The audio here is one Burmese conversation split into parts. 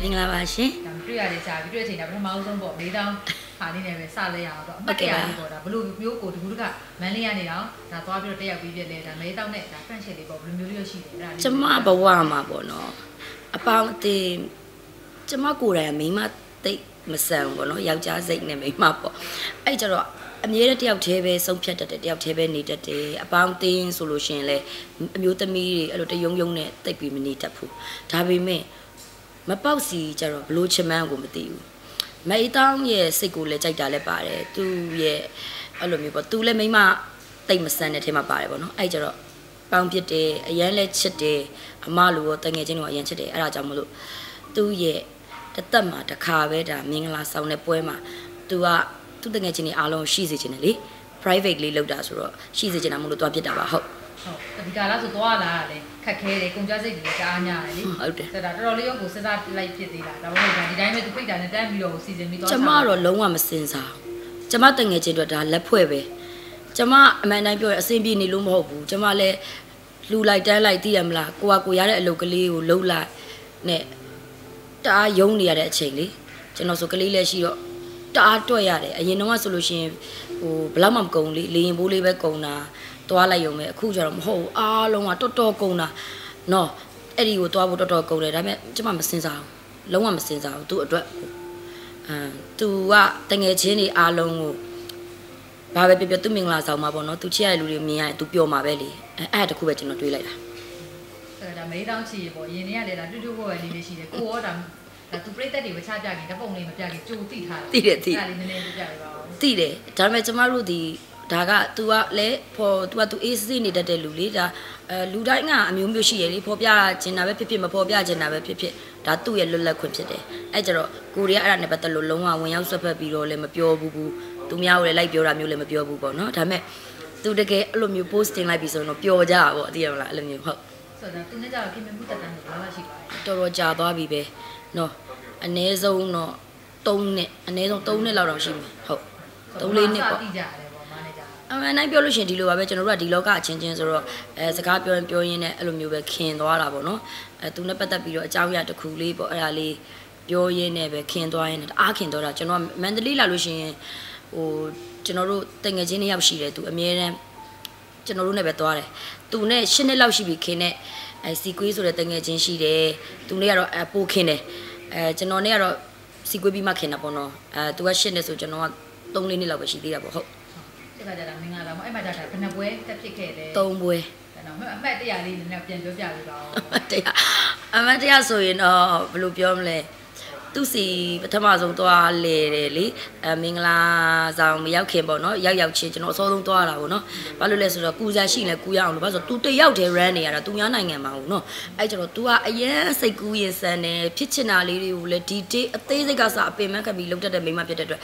မင်္ဂလာပါရှင်ဒါတွေ့ရတယ်ကြာပြီတွေ့တဲ့အချိန်ကပထမဆုံးပေါ့၄တောင်းဟာနေနဲ့ပဲစလဲရအောင်တော့အမှတ်တရလေးပေါ့ဒါဘလို့မျိုးကိုတကူတကမန်လေးရနေတော့ဒါသွားပြီးတော့တက်ရောက်ပြီးပြည့်လဲဒါမဲတောင်းနဲ့ဒါ friendship လေးပေါ့ဘယ်လိုမျိုးလေးရရှိတယ်အဲ့ဒါလေးကျမဘဝမှာပေါ့နော်အပေါင်းအသင်းကျမကိုယ်တိုင်ကမိန်းမသိပ်မဆန်ဘူးပေါ့နော်ယောက်ျားစိတ်နဲ့မိန်းမပေါ့အဲ့ကြတော့အမြဲတမ်းတယောက်တည်းပဲဆုံးဖြတ်တတ်တယ်တယောက်တည်းပဲနေတတ်တယ်အပေါင်းအသင်းဆိုလို့ရှိရင်လည်းအမျိုးသမီးတွေအဲ့လိုတယုံယုံနဲ့တိတ်ပြီးမနေတတ်ဘူးဒါပေမဲ့ မပေါက်စီကြတော့ဘလို့ချမန်းကိုမသိဘူးမအေးတောင်းရဲ့စိတ်ကိုလည်းကြိုက်တာလည်းပါတယ်သူရဲ့အဲ့လိုမျိုးပေါ့သူလည်းမိန်းမတိတ်မဆန်တဲ့ထဲမှာပါတယ်ပေါ့နော်အဲ့ကြတော့ပေါင်းပြစ်တယ်အရန်လဲချစ်တယ်အမလိုရောတငယ်ချင်းတို့အရန်ချစ်တယ်အဲ့ဒါကြောင့်မလို့သူ့ရဲ့တစ်သက်မှာတစ်ခါပဲဒါမင်္ဂလာဆောင်တဲ့ပွဲမှာသူကသူ့တငယ်ချင်းတွေအားလုံးရှိစေချင်တယ်လေ private လေးလောက်တာဆိုတော့ရှိစေချင်တာမလို့သွားပြစ်တာပါဟုတ် ဟုတ်ဒီကလာဆိုသွားလာရတယ်ခက်ခဲတယ်ကုန်ကြစိတ်တွေကြားညာတယ်လေဟုတ်တယ်ဒါတော်တော်လေးရောကိုစဉ်းစားလိုက်ဖြစ်သေးတာဒါပေမဲ့ဒါဒီတိုင်းပဲသူဖိတ်တာနဲ့တန်းပြီးတော့စီစဉ်ပြီးသွားကျမတော့လုံးဝမစင်စားဘူးကျမတငယ်ချင်းတို့ဒါလက်ဖွဲ့ပဲကျမအမှန်တိုင်းပြောရအဆင်ပြေနေလို့မဟုတ်ဘူးကျမလည်းလူလိုက်တန်းလိုက်သိရမလားကိုကကိုရတဲ့အလုပ်ကလေးကိုလှုပ်လိုက်နဲ့တအားယုံနေရတဲ့အချိန်လေကျွန်တော်ဆိုကလေးလည်းရှိတော့တအားတွက်ရတယ်အရင်တော့ကဆိုလို့ရှိရင်ဟိုဘလောက်မှမကုန်လေလေရင်ဘိုးလေးပဲကုန်တာ သွားလိုက်ရုံပဲအခုကျတော့မဟုတ်ဘူးအားလုံးကတော်တော်ကုန်တာနော်အဲ့ဒီကိုသွားဖို့တော်တော်ကုန်တယ်ဒါပေမဲ့ကျမမစင်စားဘူးလုံးဝမစင်စားဘူးသူ့အတွက်အမ်သူကတငယ်ချင်းတွေအားလုံးကိုဘာပဲပြောပြောသူမင်္ဂလာဆောင်မှာပေါ့နော်သူချစ်ရတဲ့လူတွေမြင်ရရင်သူပျော်မှာပဲလေအဲအဲ့ဒါတခုပဲကျွန်တော်တွေးလိုက်တာအဲ့ဒါမဲတောင်းချီပေါ့ရင်းနေရလေဒါတူတူဘောပဲလေးလေးရှိတယ်ကိုရောဒါဒါသူပြိသက်တွေမချပြခင်ဓပုံလေးမပြခင်ကြိုတိထားတာသိတယ်သိအဲ့ဒါလေးနည်းနည်းပြပြပေးပါဦးသိတယ်ဒါပေမဲ့ကျမတို့ဒီ ဒါက तू ကလည်းဖော် तू က तू အေးစစ်နေတတ်တဲ့လူလေဒါအဲလူတိုင်းကအမျိုးမျိုးရှိရလေဖော်ပြချင်တာပဲဖြစ်ဖြစ်မဖော်ပြချင်တာပဲဖြစ်ဖြစ်ဒါသူ့ရဲ့လွတ်လပ်ခွင့်ဖြစ်တယ်အဲကြတော့ကိုရီးယားအဲ့ဒါနဲ့ပတ်သက်လို့လုံးဝဝင်ရောက်ဆွတ်ဖက်ပြီးတော့လည်းမပြောဘူးဘူးသူများကိုလည်းလိုက်ပြောတာမျိုးလည်းမပြောဘူးပေါ့နော်ဒါပေမဲ့သူတကယ်အဲ့လိုမျိုး posting လိုက်ပြီးဆိုရင်တော့ပျော်ကြတာပေါ့သိရမလားအဲ့လိုမျိုးဟုတ် ဆိုတော့သူနဲ့ကြတော့ခင်မမှုတက်တန်းကိုဘာမှရှိပါတယ် တော်တော်ကြာသွားပြီပဲနော်အနည်းဆုံးတော့3နှစ်အနည်းဆုံး3နှစ်လောက်တော့ရှိမယ်ဟုတ်3လေးနှစ်ပေါ့ တိကြရတယ်ပေါ့မန်နေဂျာ အမှန်တိုင်းပြောလို့ရှရင်ဒီလိုပါပဲကျွန်တော်တို့ကဒီလောကအချင်းချင်းဆိုတော့အဲစကားပြောရင်ပြောရင်းနဲ့အဲ့လိုမျိုးပဲခင်သွားတာပေါ့နော်အဲသူနဲ့ပတ်သက်ပြီးတော့အကြောင်းအရာတစ်ခုလေးပေါ့အဲ့ဒါလေးပြောရင်းနဲ့ပဲခင်သွားရင်းနဲ့တအားခင်သွားတာကျွန်တော်ကမန္တလေးလာလို့ရှရင်ဟိုကျွန်တော်တို့တငယ်ချင်းနှစ်ယောက်ရှိတယ်သူအမြဲတမ်းကျွန်တော်တို့နဲ့ပဲသွားတယ်သူနဲ့၈နှစ်လောက်ရှိပြီခင်နဲ့အဲစီကွေးဆိုတဲ့တငယ်ချင်းရှိတယ်သူနဲ့ကတော့အပိုးခင်တယ်အဲကျွန်တော်နဲ့ကတော့စီကွေးပြီးမှခင်တာပေါ့နော်အဲသူက၈နှစ်ဆိုကျွန်တော်က3လေးနှစ်လောက်ပဲရှိသေးတာပေါ့ဟုတ် ဒီကကြတာမင်္ဂလာပါအဲ့မှာကြတာဘယ်နှပွဲတက်ဖြစ်ခဲ့တယ်3ပွဲအဲ့တော့အမှတ်တရလေးနည်းနည်းပြန်ပြောပြပေးပါဦးအမတ်တရားအမတ်တရားဆိုရင်တော့ဘယ်လိုပြောမလဲ သူစီပထမဆုံးသွားလေတယ်လေအမင်္ဂလာဆောင်မရောက်ခင်ပေါ့နော်ရောက်ရောက်ချင်းကျွန်တော်အစောဆုံးသွားတာပေါ့နော်ဘာလို့လဲဆိုတော့ကူစားရှိလဲကူရအောင်လို့ဘာလို့ဆိုတော့ तू တယောက်တည်း run နေရတာသူများနိုင်ငံမှာဟုတ်နော်အဲ့ကျတော့ तू ကအရင်စိတ်ကူးရင်စမ်းတယ်ဖြစ်ချင်တာလေးတွေကိုလည်းဒီတေးအသေးစိတ်ကစအပင်မခက်ပြီးလုံတတ်တဲ့မိန်းမဖြစ်တဲ့အတွက်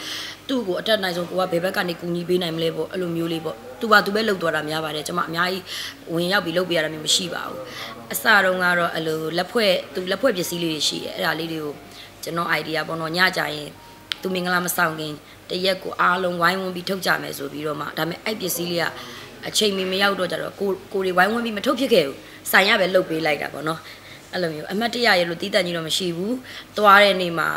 သူ့ကိုအတက်နိုင်ဆုံးကိုကဘယ်ဘက်ကနေကူညီပေးနိုင်မလဲပေါ့အဲ့လိုမျိုးလေးပေါ့ तू ပါ तू ပဲလှုပ်သွားတာများပါတယ်ကျွန်မအများကြီးဝင်ရောက်ပြီးလှုပ်ပေးရတာမျိုးမရှိပါဘူးအစတုန်းကတော့အဲ့လိုလက်ဖွဲ့ तू လက်ဖွဲ့ပစ္စည်းလေးတွေရှိတယ်အဲ့ဒါလေးတွေကို ကျွန်တော် idea ပေါ့နော်ညကြရင်သူမင်္ဂလာမဆောင်ခင်တရက်ကိုအားလုံးဝိုင်းဝန်းပြီးထုတ်ကြမယ်ဆိုပြီးတော့မှဒါပေမဲ့အဲ့ပစ္စည်းလေးကအချိန်မီမရောက်တော့ကြတော့ကိုကိုတွေဝိုင်းဝန်းပြီးမထုတ်ဖြစ်ခဲ့ဘူးဆိုင်ရပဲလှုပ်ပေးလိုက်တာပေါ့နော်အဲ့လိုမျိုးအမတ်တရရဲ့လို့တီးတန့်ကြီးတော့မရှိဘူးသွားတဲ့နေ့မှာ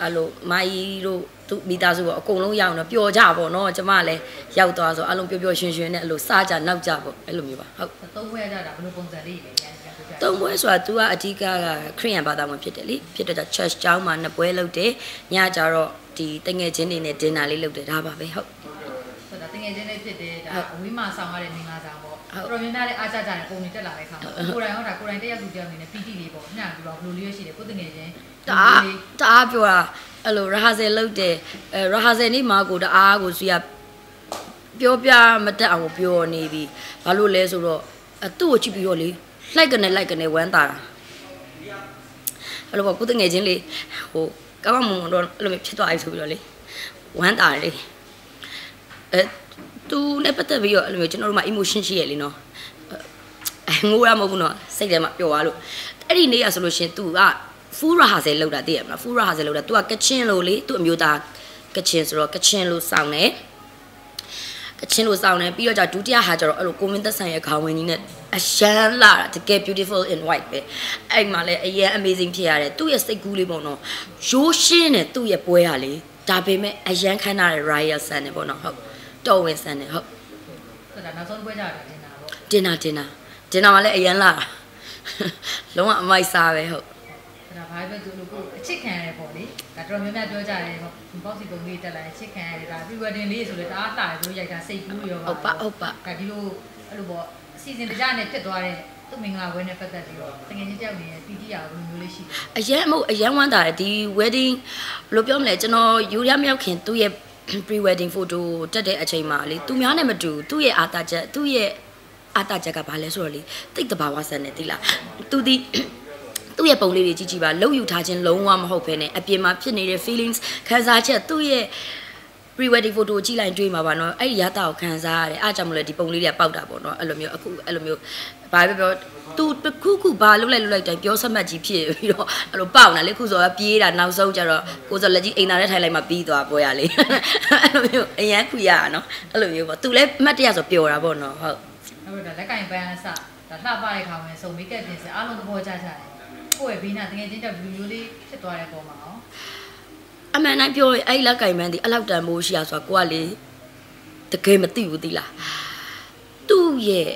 အဲ့လိုမိုင်းတို့သူမိသားစုပေါ့အကုန်လုံးရောက်တော့ပျော်ကြပေါ့နော်ကျမလည်းရောက်သွားဆိုအလုံးပျော်ပျော်ရွှင်ရွှင်နဲ့အဲ့လိုစားကြနောက်ကြပေါ့အဲ့လိုမျိုးပါဟုတ်သုံးပွဲကြတာဘယ်လိုပုံစံလေးလဲပြန်ပြန်ပြောပြ သုံးပွဲဆိုတာ तू ကအဓိကကခရိယန်ဘာသာဝင်ဖြစ်တယ်လေဖြစ်တဲ့ကြောင့် church ကျောင်းမှာနှစ်ပွဲလုပ်တယ်ညကျတော့ဒီတငယ်ချင်းတွေနဲ့ dinner လေးလုပ်တယ်ဒါပါပဲဟုတ်ဆိုတာတကယ်ချင်းလေးဖြစ်တယ်ဒါဟုတ်အဝေးမှာဆောင်ရတဲ့မင်္ဂလာဆောင်ပေါ့ဟုတ်တော်တော်များများလေးအားကြကြတယ်ပုံနေတက်လာတဲ့ခါမှာကိုယ်တိုင်ရောဒါကိုယ်တိုင်တက်ရောက်သူတယောက်အနေနဲ့ပီတိလေးပေါ့ညပြီးတော့ဘယ်လိုလေးရရှိတယ်ကိုယ်တကယ်ချင်းတအားတအားပြောတာအဲ့လို rehearsal လုပ်တယ်အဲ rehearsal နေ့မှာကိုတအားကိုစီကပြောပြမတတ်အောင်ကိုပြောနေပြီဘာလို့လဲဆိုတော့အသူ့ကိုကြည့်ပြီးတော့လေ လိုက်ကနေလိုက်ကနေဝမ်းတာတာအဲ့လိုပေါ့ကိုတငယ်ချင်းလေးဟိုကောင်းမွန်မွန်တော့အဲ့လိုမျိုးဖြစ်သွားပြီဆိုပြီးတော့လေဝမ်းတာတယ်လေ အဲသူနဲ့ပတ်သက်ပြီးတော့အဲ့လိုမျိုးကျွန်တော်တို့မှာ emotion ရှိရလေနော်အဲငိုရမဟုတ်ဘူးနော်စိတ်ထဲမှာပျော်သွားလို့အဲ့ဒီနေ့ရဆိုလို့ရှင် तू က full rehearsal လုပ်တာသိရမလား full rehearsal လုပ်တာ तू ကကချင်လို့လေ तू အမျိုးသားကချင်ဆိုတော့ကချင်လို့စောင်းတယ် ကကချင်းလိုစောင်းတယ်ပြီးတော့じゃဒုတိယဟာကျတော့အဲ့လိုကိုမင်းသက်ဆိုင်ရဲ့ခေါင်းဝင်ကြီးနဲ့အရှမ်းလာတာတကယ် beautiful in white ပဲအဲ့မှာလည်းအရင် amazing ဖြစ်ရတယ်သူ့ရဲ့စိတ်ကူးလေးပေါ့နော်ရိုးရှင်းတယ်သူ့ရဲ့ပွဲရလေဒါပေမဲ့အရန်ခမ်းနာတဲ့ Royal Sun နဲ့ပေါ့နော်ဟုတ်တော်ဝင် Sun နဲ့ဟုတ်ဆိုတော့နောက်ဆုံးပွဲကြတော့တင်တာပေါ့တင်တာတင်တာတင်တာမှလည်းအရန်လာတာလုံးဝအမိုက်စားပဲဟုတ် အဲ့ဒါဘာပဲသူလို့ကိုအချစ်ခံရတယ်ပေါ့လေဒါတော်တော်များများပြောကြတယ်ပေါ့ပေါ့စီပုံလေးတက်လာအချစ်ခံရတယ်ဒါ pre wedding လေးဆိုလေဒါအားတာတယ်သူရိုက်တာစိတ်ကူးရောဟုတ်ပါဟုတ်ပါဒါဒီလိုအဲ့လိုပေါ့အစီအစဉ်တကြနဲ့ဖြစ်သွားတဲ့သူ့မင်္ဂလာပွဲနဲ့ပတ်သက်ပြီးတော့တကယ်ချင်းတယောက်နေပီတိရဘယ်လိုမျိုးလေးရှိလဲအရန်မဟုတ်အရန်ဝမ်းတာတယ်ဒီ wedding ဘယ်လိုပြောမလဲကျွန်တော်ယူရမြောက်ခင်သူ့ရဲ့ pre wedding photo တက်တဲ့အချိန်မှာလေသူများနဲ့မတူသူ့ရဲ့အာတာချက်သူ့ရဲ့အာတာချက်ကဘာလဲဆိုတော့လေတိတ်တဘာဝဆန်နေတိလားသူဒီ သူ့ရဲ့ပုံလေးတွေကြည့်ကြည့်ပါလှုပ်ယူထားခြင်းလုံးဝမဟုတ်ဘဲနဲ့အပြင်မှာဖြစ်နေတဲ့ feelings ခံစားချက်သူ့ရဲ့ pre wedding photo ကိုကြည့်လိုက်တွေးမှာပါနော်အဲ့ဒီရတာကိုခံစားရတယ်အားကြောင့်မလို့ဒီပုံလေးတွေကပေါက်တာပေါ့နော်အဲ့လိုမျိုးအခုအဲ့လိုမျိုးဘာပဲပြောသူတခုခုဘာလုပ်လိုက်လုပ်လိုက်တိုင်းပြောစမှတ်ကြီးဖြစ်ပြီးတော့အဲ့လိုပေါက်နေလေခုဆိုတော့ပြေးတာနောက်ဆုံးကျတော့ကိုစောလက်ကြီးအိမ်သားနဲ့ထိုင်လိုက်မှပြီးသွားပွဲရလေအဲ့လိုမျိုးအရန်ခွေရတာနော်အဲ့လိုမျိုးပေါ့သူလည်းအမှတ်တရဆိုပျော်တာပေါ့နော်ဟုတ်အဲ့တော့ဒါလက်ကင်ပန်းအစဒါလှပတဲ့ခါဝင်စုံမိတ်ကပ်ပြင်စအားလုံးသဘောကျကြတယ် ကိုယ့်ရဲ့ဘေးနာတကယ်ချင်းတယောက်ဒီလိုမျိုးလေးဖြစ်သွားတဲ့ပုံမှာအောင်အမှန်တိုင်းပြောရင်အဲ့ဒီလက်ကင်မန်းဒီအလောက်တန်မိုးရှိရဆိုတာကိုကလေတကယ်မသိဘူးသီလားသူ့ရဲ့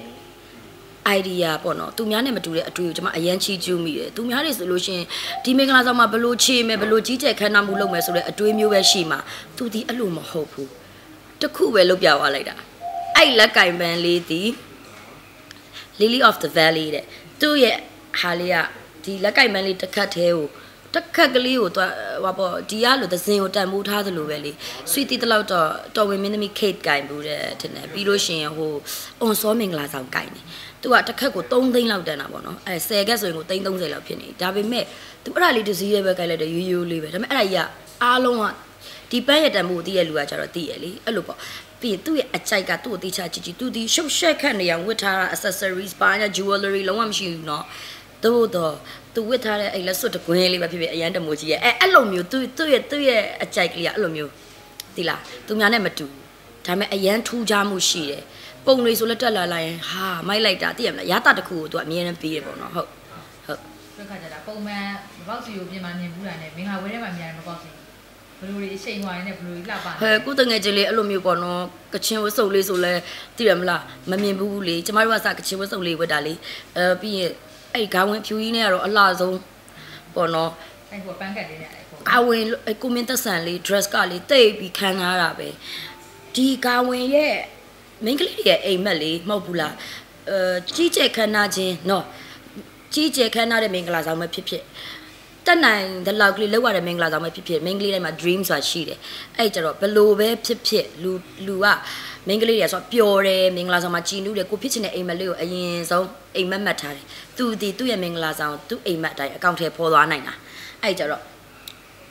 idea ပေါ့နော်သူများနဲ့မတူတဲ့အတွေ့ကိုကျွန်မအရန်ချီးကျူးမိတယ်သူများတွေဆိုလို့ရှိရင်ဒီမင်္ဂလာဆောင်မှာဘလို့ချေမယ်ဘလို့ကြီးကျယ်ခမ်းနားမှုလုပ်မယ်ဆိုတဲ့အတွေ့မျိုးပဲရှိမှာသူဒီအဲ့လိုမဟုတ်ဘူးတခုပဲလုပ်ပြသွားလိုက်တာအဲ့လက်ကင်ပန်းလေးဒီ Lily of the Valley တဲ့သူ့ရဲ့ဟာလေးက ဒီလက်ကင်ပန်းလေးတစ်ခတ်သေးကိုတစ်ခက်ကလေးကိုသွားဟောပေါ့ဒီကလိုသစင်ကိုတန်မိုးထားသလိုပဲလေဆွီတီတလောက်တော့တော်ဝင်မင်းသမီး Kate ကင်ဘူးတဲ့ထင်တယ်ပြီးလို့ရှိရင်ဟိုအွန်စောမင်္ဂလာဆောင်ကင်နေသူကတစ်ခက်ကို3သိန်းလောက်တန်တာပေါ့နော်အဲ10ခက်ဆိုရင်ကို330လောက်ဖြစ်နေဒါပေမဲ့သူအဲ့ဒါလေးတစ်စည်းလေးပဲကင်လိုက်တယ်ရိုးရိုးလေးပဲဒါပေမဲ့အဲ့ဒါကြီးကအားလုံးကဒီပန်းရတန်မို့တည်ရလူကကြတော့တည်ရလေအဲ့လိုပေါ့ပြီးရင်သူ့ရဲ့အကြိုက်ကသူ့ကိုတိချကြည့်ကြည့်သူဒီရှုပ်ရှက်ခတ်နေအောင်ဝတ်ထားတာ accessories ပါညာ jewelry လုံးဝမရှိဘူးเนาะ သို့တော့သူဝတ်ထားတဲ့အဲ့လက်စွပ်တကွင်းလေးပဲဖြစ်ဖြစ်အရန်တမိုးကြီးရဲ့အဲအဲ့လိုမျိုးသူသူ့ရဲ့သူ့ရဲ့အကြိုက်ကလေးကအဲ့လိုမျိုးဒီလားသူများနဲ့မတူဒါပေမဲ့အရန်ထူးခြားမှုရှိတယ်ပုံတွေဆိုလက်တက်လာလိုက်ရင်ဟာမိုက်လိုက်တာသိရမလားရတာတစ်ခုကိုသူကအမြဲတမ်းပေးတယ်ပေါ့နော်ဟုတ်ဟုတ်ပြခါကြတာပုံမှန်မပေါက်စီကိုပြင်มาမြင်ဘူးတာနဲ့မင်္ဂလာဝဲထဲမှာမြန်မပေါက်စီဘယ်လိုတွေအချိန်ဟွာရင်းနဲ့ဘယ်လိုတွေလှပနေဟဲ့ကုတငယ်ချင်းလေးအဲ့လိုမျိုးပေါ့နော်ကချင်ဝတ်စုပ်လေးဆိုလဲသိရမလားမမြင်ဘူးလေကျမတို့ကစကချင်ဝတ်စုပ်လေးဝတ်တာလေအဲပြီးရင် အဲ့ခေါင်းဝင်ဖြူကြီးနဲ့ကတော့အလှဆုံးပေါ့နော်အဲ့ဟိုပန်းကတ်လေးနဲ့အဲ့ပုံကာဝင်အဲ့ကိုမင်းသက်ဆန်လေး dress ကလေးတိတ်ပြီးခံထားတာပဲဒီကာဝင်ရဲ့မိန်းကလေးရဲ့အိမ်မက်လေးမဟုတ်ဘူးလားအဲကြီးကျယ်ခမ်းနားခြင်းနော်ကြီးကျယ်ခမ်းနားတဲ့မင်္ဂလာဆောင်ပဲဖြစ်ဖြစ်တက်နိုင်တဲ့လောက်ကလေးလောက်ရတဲ့မင်္ဂလာဆောင်ပဲဖြစ်ဖြစ်မိန်းကလေးတိုင်းမှာ dream ဆိုတာရှိတယ်အဲ့ကြတော့ဘလို့ပဲဖြစ်ဖြစ်လူလူက မိန်းကလေးတွေဆိုပျော်တယ်မင်္ဂလာဆောင်မှာကြည်နူးတယ်ကိုဖြစ်ချင်တဲ့အိမ်မက်လေးကိုအရင်ဆုံးအိမ်မက်မှတ်ထားတယ်သူဒီသူ့ရဲ့မင်္ဂလာဆောင်သူ့အိမ်မက်အတိုင်းအကောင့်ထဲပေါ်သွားနိုင်တာအဲ့ကြတော့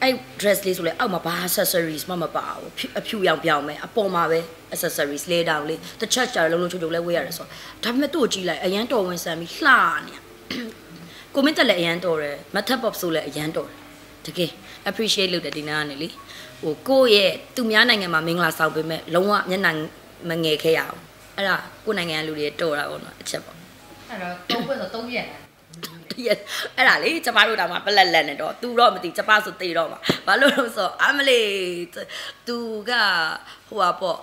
အဲ့ dress လေးဆိုလဲအောက်မှာဘာ accessories မှမပါဘူးဖြူအဖြူရောင်ပြောင်းမယ်အပေါ်မှာပဲ accessories လေးတောင်လေးတစ်ချက်ချာလုံးလုံးချုံချုံလဲဝေးရတယ်ဆိုတော့ဒါပေမဲ့သူ့ကိုကြည့်လိုက်အရန်တော်ဝင်ဆန်ပြီးလှနေကိုမင်းတက်လည်းအရန်တော်တယ်မတ်ထပ် pop ဆိုလည်းအရန်တော်တယ်တကယ် appreciate လုပ်တယ်ဒီနားကနေလေဟိုကိုယ့်ရဲ့သူများနိုင်ငံမှာမင်္ဂလာဆောင်ပေးမဲ့လုံးဝမျက်နှာ မငယ်ခဲ့ရအောင်အဲ့ဒါကိုယ့်နိုင်ငံကလူတွေတော်တာပေါ့နော်အချက်ပေါ့အဲ့တော့သုံးပွဲဆိုသုံးရက်လားတရက်အဲ့ဒါလေကျမတို့တောင်မှပလက်လက်နေတော့သူတော့မသိကျမဆိုသိတော့မှာဘာလို့လဲဆိုတော့အမလေးသူကဟိုပါပေါ့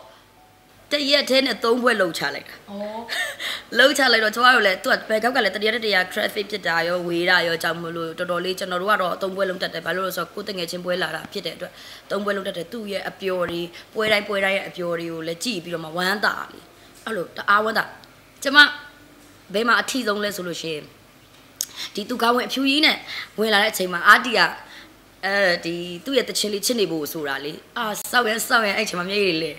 တရက်သေးနဲ့သုံးဘွဲလောက်ချလိုက်တာဩလောက်ချလိုက်တော့ကျမတို့လည်းသူကဘယ်ကောက်ကလည်းတရက်တစ်တရား traffic ဖြစ်တာရောဝေးတာရောကြောင့်မလို့တော်တော်လေးကျွန်တော်တို့ကတော့သုံးဘွဲလုံးတက်တယ်ဘာလို့လဲဆိုတော့ကိုယ်တငယ်ချင်းပွဲလာတာဖြစ်တဲ့အတွက်သုံးဘွဲလုံးတက်တယ်သူ့ရဲ့အပျော်တွေပွဲတိုင်းပွဲတိုင်းရဲ့အပျော်တွေကိုလည်းကြည့်ပြီးတော့မှဝမ်းသာလေအဲ့လိုတအားဝမ်းသာကျမဘယ်မှာအထီဆုံးလဲဆိုလို့ရှိရင်ဒီသူကောင်းဝင်အဖြူကြီးနဲ့ဝင်လာတဲ့အချိန်မှာအာတီကအဲဒီသူ့ရဲ့တချင်းလေးချစ်နေဖို့ဆိုတာလေအာစောက်ရစောက်ရအဲ့ချိန်မှာမျက်ရည်လေ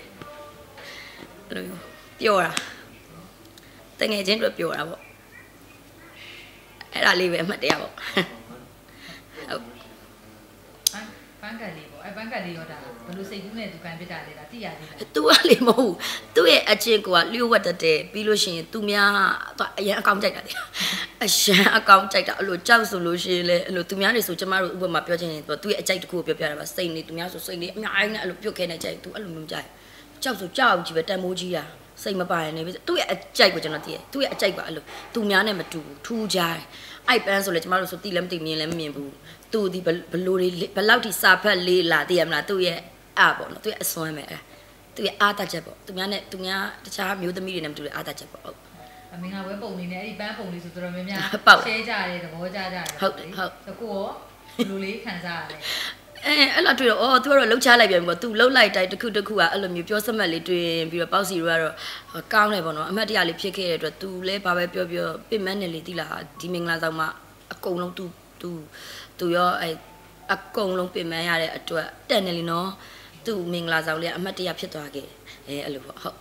အဲ့လိုမျိုးပျော်တာတငယ်ချင်းတို့ပျော်တာပေါ့အဲ့ဒါလေးပဲအမှတ်တရပေါ့ဟုတ်ပန်းပန်းကတ်လေးပေါ့အဲ့ပန်းကတ်လေးရောဒါဘယ်လိုစိတ်ကူးနဲ့သူကန်ပစ်တာလဲဒါသိရသေးတယ်သူကလေမဟုတ်ဘူးသူ့ရဲ့အချင်းကလျှို့ဝတ်တတ်တယ်ပြီးလို့ရှိရင်သူများသူအရင်အကောင့်ကြိုက်တာလေအရန်အကောင့်ကြိုက်တာအဲ့လိုကြောက်ဆိုလို့ရှိရင်လေအဲ့လိုသူများတွေဆိုကျမတို့ဥပမာပြောချင်ရင်သူကသူ့ရဲ့အကြိုက်တစ်ခုကိုပြောပြတာပါစိတ်နေသူများဆိုစိတ်နေအများကြီးနဲ့အဲ့လိုပြုတ်ခဲနေကြိုက်သူအဲ့လိုမျိုးကြိုက် ကြောက်ဆိုကြောက်ကြီးပဲတန်မိုးကြီးတာစိတ်မပါရင်လည်းသူ့ရဲ့အကြိုက်ကိုကျွန်တော်သိတယ်သူ့ရဲ့အကြိုက်ပါအဲ့လိုသူများနဲ့မတူဘူးထူးကြတယ်အိုက်ပန်းဆိုလဲကျမတို့ဆိုတိလည်းမသိမြင်လည်းမမြင်ဘူးသူဒီဘလို့တွေဘလောက်ထိစာဖက်လေးလာသိရမလားသူ့ရဲ့အပေါ့နော်သူ့ရဲ့အစွမ်းပဲအဲ့သူ့ရဲ့အားတချက်ပေါ့သူများနဲ့သူများတခြားမျိုးသမီးတွေနဲ့မတူတဲ့အားတချက်ပေါ့ဟုတ်အမင်္ဂလာပွဲပုံလေးနဲ့အဲ့ဒီပန်းပုံလေးဆိုတော်တော်များများပေါက် share ကြရတယ်သဘောကျကြတယ်ဟုတ်တယ်ဟုတ်တကူရောဘယ်လိုလေးခံစားရလဲ အဲအဲ့လိုတွေ့တော့အော်သူကတော့လှုပ်ချလိုက်ပြန်ပြီပေါ့သူလှုပ်လိုက်တိုင်းတစ်ခုတစ်ခုကအဲ့လိုမျိုးပြောစမှတ်လေးတွင်ပြီးတော့ပေါ့စီတို့ကတော့ကောင်းတယ်ပေါ့နော်အမှတ်တရလေးဖြစ်ခဲ့တဲ့အတွက်သူလည်းဘာပဲပြောပြောပြစ်မန်းနေလေတိလားဒီမင်္ဂလာဆောင်မှာအကုန်လုံးသူသူသူရောအဲအကုန်လုံးပြစ်မန်းရတဲ့အတွက်တက်နေလीနော်သူမင်္ဂလာဆောင်လေးကအမှတ်တရဖြစ်သွားခဲ့အဲအဲ့လိုပေါ့ဟုတ်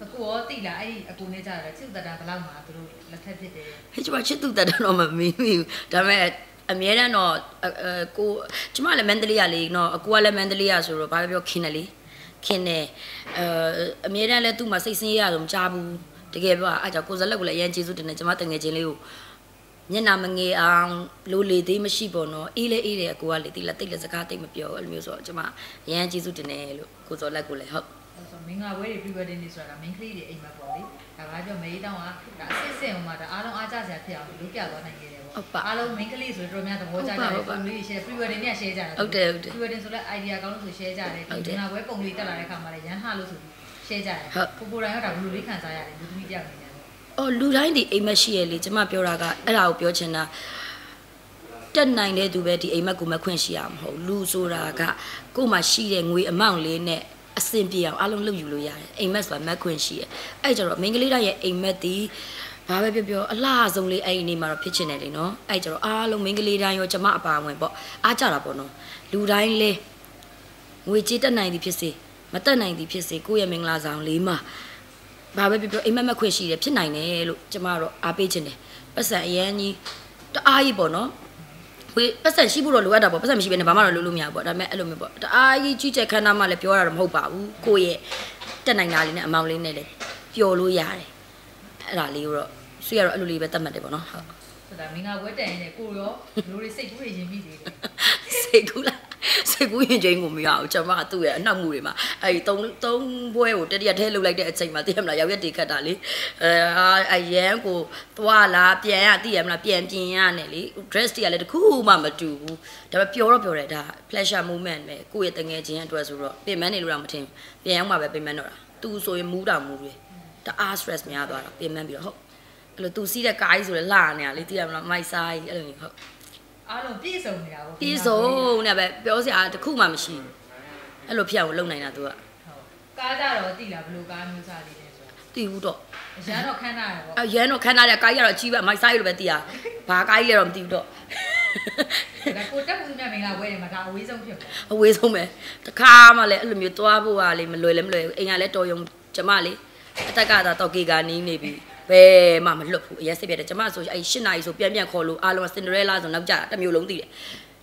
တကူရောတိလားအဲ့ဒီအကူနဲ့ကြတယ်ချစ်တတာဘယ်လောက်မှသူတို့လက်ထက်ဖြစ်တယ်ဟဲ့ကျမချစ်သူတက်တော့မမင်းဘူးဒါပေမဲ့ အမြဲတမ်းတော့အဲကိုကျမလည်းမန္တလေးရလေနော်အကူကလည်းမန္တလေးရဆိုတော့ဘာပဲပြောခင်တယ်လေခင်တယ်အဲအမြဲတမ်းလည်းသူ့မှာစိတ်ဆင်းရဲရတော့မကြဘူးတကယ်ပြောအားကြောင့်ကိုဇလက်ကိုလည်းအရင်ကျေးဇူးတင်တယ်ကျမတငယ်ချင်းလေးကိုမျက်နှာမငယ်အောင်လိုလေသေးမရှိပေါ့နော်အေးလေအေးတယ်အကူကလေတိလက်တိတ်လက်စကားတိတ်မပြောအဲ့လိုမျိုးဆိုတော့ကျမအရင်ကျေးဇူးတင်တယ်လို့ကိုဇော်လက်ကိုလည်းဟုတ်ဆိုတော့မင်္ဂလာပွဲတွေ pre-wedding တွေဆိုတာက main ကလေးတွေအိမ်မှာပေါ့လေဒါကကြောင့်မေးတောင်းကဒါအစစ်စစ်ဟိုမှာဒါအားလုံးအားကြစရာဖြစ်အောင်လုပ်ပြသွားနိုင်ခဲ့တယ် ပေါ့အားလုံး main ကလေးဆိုတော့တော်များသဘောကျကြတယ်ပုံလေး share pre-wedding နဲ့ share ကြတယ်ဟုတ်တယ်ဟုတ်တယ် pre-wedding ဆိုတော့ idea ကောင်းလို့ဆို share ကြတယ်ဒီမင်္ဂလာပွဲပုံလေးတက်လာတဲ့အခါမှာလည်းရန်ဟလို့ဆိုပြီး share ကြတယ်ကိုကိုတိုင်းကဒါဘယ်လိုလေးခံစားရလဲလူသမီးတယောက်အနေနဲ့အော်လူတိုင်းဒီအိမ်မက်ရှိရလေကျမပြောတာကအဲ့ဒါကိုပြောချင်တာတက်နိုင်တဲ့သူပဲဒီအိမ်မက်ကိုမခွင့်ရှိရမှာမဟုတ်လူဆိုတာကကို့မှာရှိတဲ့ငွေအမောင့်လေးနဲ့အဆင်ပြေအောင်အလုံးလုပ်ယူလို့ရတယ်အိမ်မက်ဆိုတာမက်ခွင့်ရှိရအဲ့ကြတော့မင်္ဂလိတိုင်းရဲ့အိမ်မက်ဒီ ဘာပဲပြောပြောအလားဆုံးလေးအဲ့ဒီနေမှာတော့ဖြစ်ချင်တယ်လေနော်အဲ့ကြတော့အားလုံးမင်္ဂလိတိုင်းရောကျမအပါဝင်ပေါ့အားကြတာပေါ့နော်လူတိုင်းလဲငွေကြေးတက်နိုင်သည်ဖြစ်စေမတက်နိုင်သည်ဖြစ်စေကိုယ့်ရဲ့မင်္ဂလာဆောင်လေးမှာဘာပဲပြောပြောအိမ်မက်မက်ခွင့်ရှိတယ်ဖြစ်နိုင်တယ်လို့ကျမတို့အားပေးခြင်းတယ်ပတ်စံအရန်ကြီးတအားကြီးပေါ့နော်ဝေးပတ်စံရှိဖို့တော့လိုအပ်တာပေါ့ပတ်စံမရှိဘဲနဲ့ဘာမှတော့လုပ်လို့မရဘူးပေါ့ဒါပေမဲ့အဲ့လိုမျိုးပေါ့တအားကြီးကြီးကျယ်ခမ်းနားမှလည်းပြောရတာမဟုတ်ပါဘူးကိုယ့်ရဲ့တက်နိုင်တာလေးနဲ့အမောင်လေးနဲ့လည်းပျော်လို့ရတယ် အဲ့ဒါလေးကိုတော့ဆွေရတော့အဲ့လိုလေးပဲတတ်မှတ်တယ်ပေါ့နော်ဟုတ်ဆိုတာမင်္ဂလာပွဲတိုင်နေကိုရောလူတွေစိတ်ကူးတွေရင်ပြီးသေးတယ်စိတ်ကူးလားစိတ်ကူးရင်ချင်းကိုမရဘူးကျွန်မကသူ့ရဲ့အနှောက်မှုတွေမှာအဲ့ဒီသုံးသုံးဘွဲကိုတတိယထဲလှုပ်လိုက်တဲ့အချိန်မှာသိရမလားရောက်ရက်တေခတ်တာလေအဲအရန်ကိုသွားလာပြန်ရသိရမလားပြန်ပြင်ရနဲ့လေ dress တွေကလည်းတခုမှမတူဘူးဒါပေမဲ့ပျော်တော့ပျော်တယ်ဒါ pleasure moment ပဲကိုယ့်ရဲ့တငယ်ချင်းအတွက်ဆိုတော့ပြင်မနေလို့တော့မထင်ပြန်ရောက်မှပဲပြင်မတော့တာသူဆိုရင်မူးတာမူးတယ် တအား stress များသွားတာပြင်မပြီးတော့ဟုတ်အဲ့လိုသူစီးတဲ့ကားကြီးဆိုလဲလှနေတာလေသိရမလားမိုက်စားကြီးအဲ့လိုမျိုးဟုတ်အားလုံးပြည့်စုံနေတာပေါ့ပြီးဆုံးနဲ့ပဲပြောစရာတစ်ခုမှမရှိဘူးအဲ့လိုဖြစ်အောင်လုပ်နိုင်တာ तू ကဟုတ်ကားကြတော့တိလားဘယ်လိုကားမျိုးစားလေးလဲဆိုတာတည်ဘူးတော့အရန်တော့ခန်းထားရပေါ့အရန်တော့ခန်းထားတဲ့ကားကြီးကတော့အကြီးပဲမိုက်စားရလို့ပဲတည်ရဘာကားကြီးလဲတော့မသိဘူးတော့ဒါကိုတက်မှုနဲ့မင်္ဂလာပွဲတွေမှာဒါအဝေးဆုံးဖြစ်ပေါ့အဝေးဆုံးပဲတခါမှလည်းအဲ့လိုမျိုးသွားဖို့ကလေမလွယ်လည်းမလွယ်ဘူးအိမ်ကလည်းတော်ယုံကျမလေး အတက်ကသာတော့ကေကာနီးနေပြီဘယ်မှမလွတ်ဘူးအရင်စစ်ပြတယ်ကျမဆိုအဲ့၈နာရီဆိုပြန်ပြန်ခေါ်လို့အားလုံးစင်ဒရဲလာဆိုနောက်ကြတာတစ်မျိုးလုံးတည်တယ်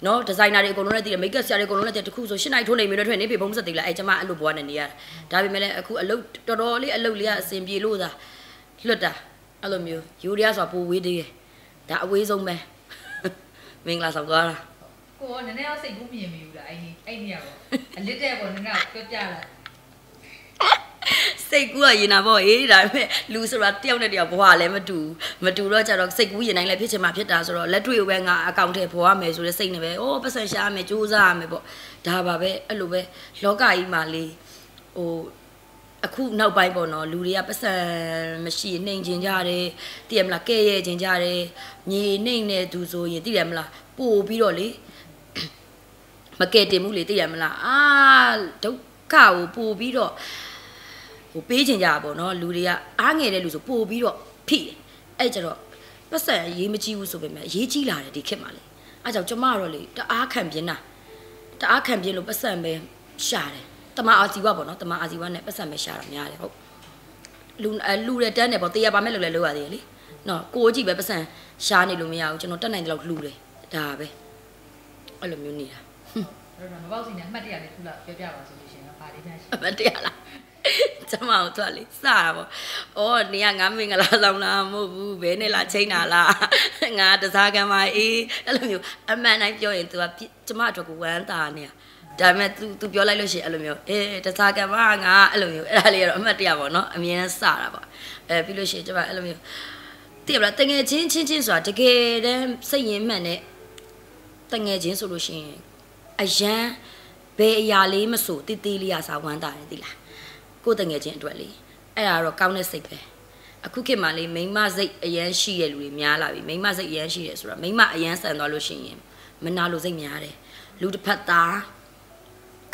နော်ဒီဇိုင်နာတွေအကုန်လုံးလည်းတည်တယ်မိတ်ကပ်ဆရာတွေအကုန်လုံးလည်းတည်တယ်တခုဆို၈နိုင်ထိုးနေပြီတော့ထွင်နေပြီဘုံစက်တည်လာအဲ့ကျမအဲ့လိုဘွားနဲ့နေရတာဒါပေမဲ့လည်းအခုအလုပ်တော်တော်လေးအလုပ်လေးကအဆင်ပြေလို့သာလွတ်တာအဲ့လိုမျိုးယူရီးယားဆိုတာပိုဝေးသေးတယ်ဒါအဝေးဆုံးပဲမင်္ဂလာဆောင်သွားတာကိုကနည်းနည်းတော့စိတ်ကူးမြင်မိဘူးလားအဲ့ဒီအဲ့ဒီရပေါ့အလစ်တဲ့ပေါ့နည်းနည်းပြောပြလိုက် စိတ်ကူးကရင်နာပေါ့အေးဒါပေမဲ့လူဆိုတာတယောက်နဲ့တယောက်ဘဝလည်းမတူမတူတော့ကြတော့စိတ်ကူးရင်တိုင်းလည်းဖြစ်ချင်မှဖြစ်တာဆိုတော့လက်တွေ့ကိုပဲငါအကောင့်ထဲပေါ်ရမယ်ဆိုတဲ့စိတ်နဲ့ပဲအိုးပတ်စံရှာရမယ်စူးစမ်းရမယ်ပေါ့ဒါပါပဲအဲ့လိုပဲလောကကြီးမှာလေဟိုအခုနောက်ပိုင်းပေါ့နော်လူတွေကပတ်စံမရှိနှိမ်ကျင်ကြတယ်တည်ရမလားကဲ့ရဲ့ကျင်ကြတယ်မြေနှိမ်နေသူဆိုရင်တည်ရမလားပို့ပြီးတော့လေမကဲတင်မှုလေသိရမလားအာဒုက္ခကိုပို့ပြီးတော့ ဟိုပေးချင်ကြတာပေါ့နော်လူတွေကအားငယ်တဲ့လူဆိုပို့ပြီးတော့ဖိတယ်အဲ့ကြတော့ပတ်စံရေးမကြည့်ဘူးဆိုပေမဲ့ရေးကြည့်လာတယ်ဒီခေတ်မှာလေအဲ့ကြောင့်ကျမကတော့လေတအားခံပြင်းတာတအားခံပြင်းလို့ပတ်စံပဲရှာတယ်တမအာဇီဝပေါ့နော်တမအာဇီဝနဲ့ပတ်စံပဲရှာတာများတယ်ဟုတ်လူအလူတဲ့တန်းတယ်ပေါ့တရားပါမဲ့လို့လည်းလုပ်ရသေးတယ်လေနော်ကိုကြည့်ပဲပတ်စံရှာနေလို့မရဘူးကျွန်တော်တက်နိုင်တယ်လို့လှူတယ်ဒါပဲအဲ့လိုမျိုးနေတာအဲ့တော့မပေါ့စီနဲ့အမှတ်တရလေးထူလာပြောပြပါဆိုလို့ရှိရင်တော့ဗာလေးများရှိအမတရားလား ကျမတို့သွားလေစတာပေါ့။အော်နေကငါမင်္ဂလာဆောင်လားမဟုတ်ဘူးဘဲနဲ့လားချိန်တာလားငါတစားကံမအေးအဲ့လိုမျိုးအမှန်တိုင်းပြောရင် तू ကကျမအတွက်ကိုဝမ်းသာနေ ဒါပေမဲ့ तू तू ပြောလိုက်လို့ရှိရင်အဲ့လိုမျိုးအေးတစားကံမငါအဲ့လိုမျိုးအဲ့ဒါလေးကတော့အမှတ်တရပါတော့အမြင်နဲ့စတာပေါ့အဲပြီးလို့ရှိရင်ကျမအဲ့လိုမျိုးတည်ရလားတငယ်ချင်းချင်းချင်းဆိုတာတကယ်တမ်းစိတ်ရင်းမှန်တဲ့တငယ်ချင်းဆိုလို့ရှိရင်အရန်ဘယ်အရာလေးမဆိုတည်တည်လေးရစာဝမ်းတာတယ်သိလား ကိုယ်တငယ်ချင်းအတွက်လေအဲ့ဒါတော့ကောင်းတဲ့စိတ်ပဲအခုခေတ်မှာလေမိန်းမစိတ်အရန်ရှိတဲ့လူတွေများလာပြီမိန်းမစိတ်အရန်ရှိတယ်ဆိုတော့မိန်းမအရန်ဆန်သွားလို့ရှိရင်မနာလိုစိတ်များတယ်လူတစ်ဖက်သား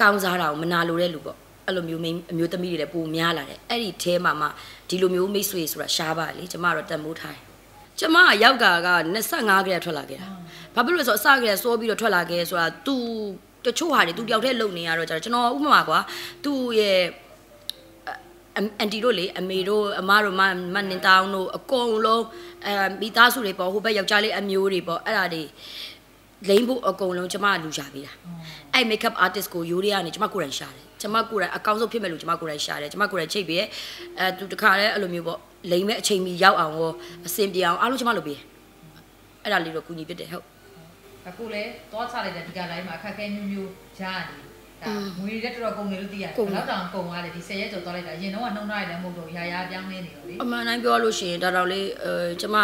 ကောင်းစားတာကိုမနာလိုတဲ့လူပေါ့အဲ့လိုမျိုးမိန်းအမျိုးသမီးတွေလည်းပိုများလာတယ်အဲ့ဒီအဲမှာမှဒီလိုမျိုးမိတ်ဆွေဆိုတာရှားပါလေကျမကတော့တန်မိုးထားတယ်ကျမကယောက်ကက25ကလေးထွက်လာခဲ့တာဘာဖြစ်လို့လဲဆိုတော့အစကလေးစိုးပြီးတော့ထွက်လာခဲ့ဆိုတာ तू တချို့ဟာတွေ तू တယောက်တည်းလုံနေရတော့ကျတော့ကျွန်တော်ဥပမာကွာ तू ရဲ့ အန်တီတို့လေအမေတို့အမတို့မမနင်တောင်းတို့အကုန်လုံးအဲမိသားစုတွေပေါ့ဟိုဘက်ယောက်ျားလေးအမျိုးတွေပေါ့အဲ့ဒါတွေလိမ့်ဖို့အကုန်လုံးကျမလူရှာပေးတာအဲ့ makeup artist ကိုယူရီကနေကျမကိုယ်တိုင်ရှာတယ်ကျမကိုယ်တိုင်အကောင်းဆုံးဖြစ်မဲ့လို့ကျမကိုယ်တိုင်ရှာတယ်ကျမကိုယ်တိုင်ချိတ်ပြီးအဲသူတခါလဲအဲ့လိုမျိုးပေါ့လိမ့်မဲ့အချိန်မီရောက်အောင်ရောအဆင်ပြေအောင်အားလုံးကျမလုပ်ပေးတယ်အဲ့ဒါလေးတော့ကူညီဖြစ်တယ်ဟုတ်အခုလေသွားချလိုက်တဲ့ဒီကလိုင်းမှာအခက်အခဲမျိုးမျိုးကြားရတယ် ဒါငွေတွေတော်တော်ကုန်တယ်လို့သိရတယ်ဘယ်တော့တောင်ကုန်သွားတယ်ဒီ10ရက်ကျော်သွားလိုက်တာအရင်တော့ကနှုံးထားရတယ်မဟုတ်တော့ရာရာပြောင်းနေနေလို့လေအမှန်တိုင်းပြောလို့ရှိရင်ဒါတော့လေအဲကျမ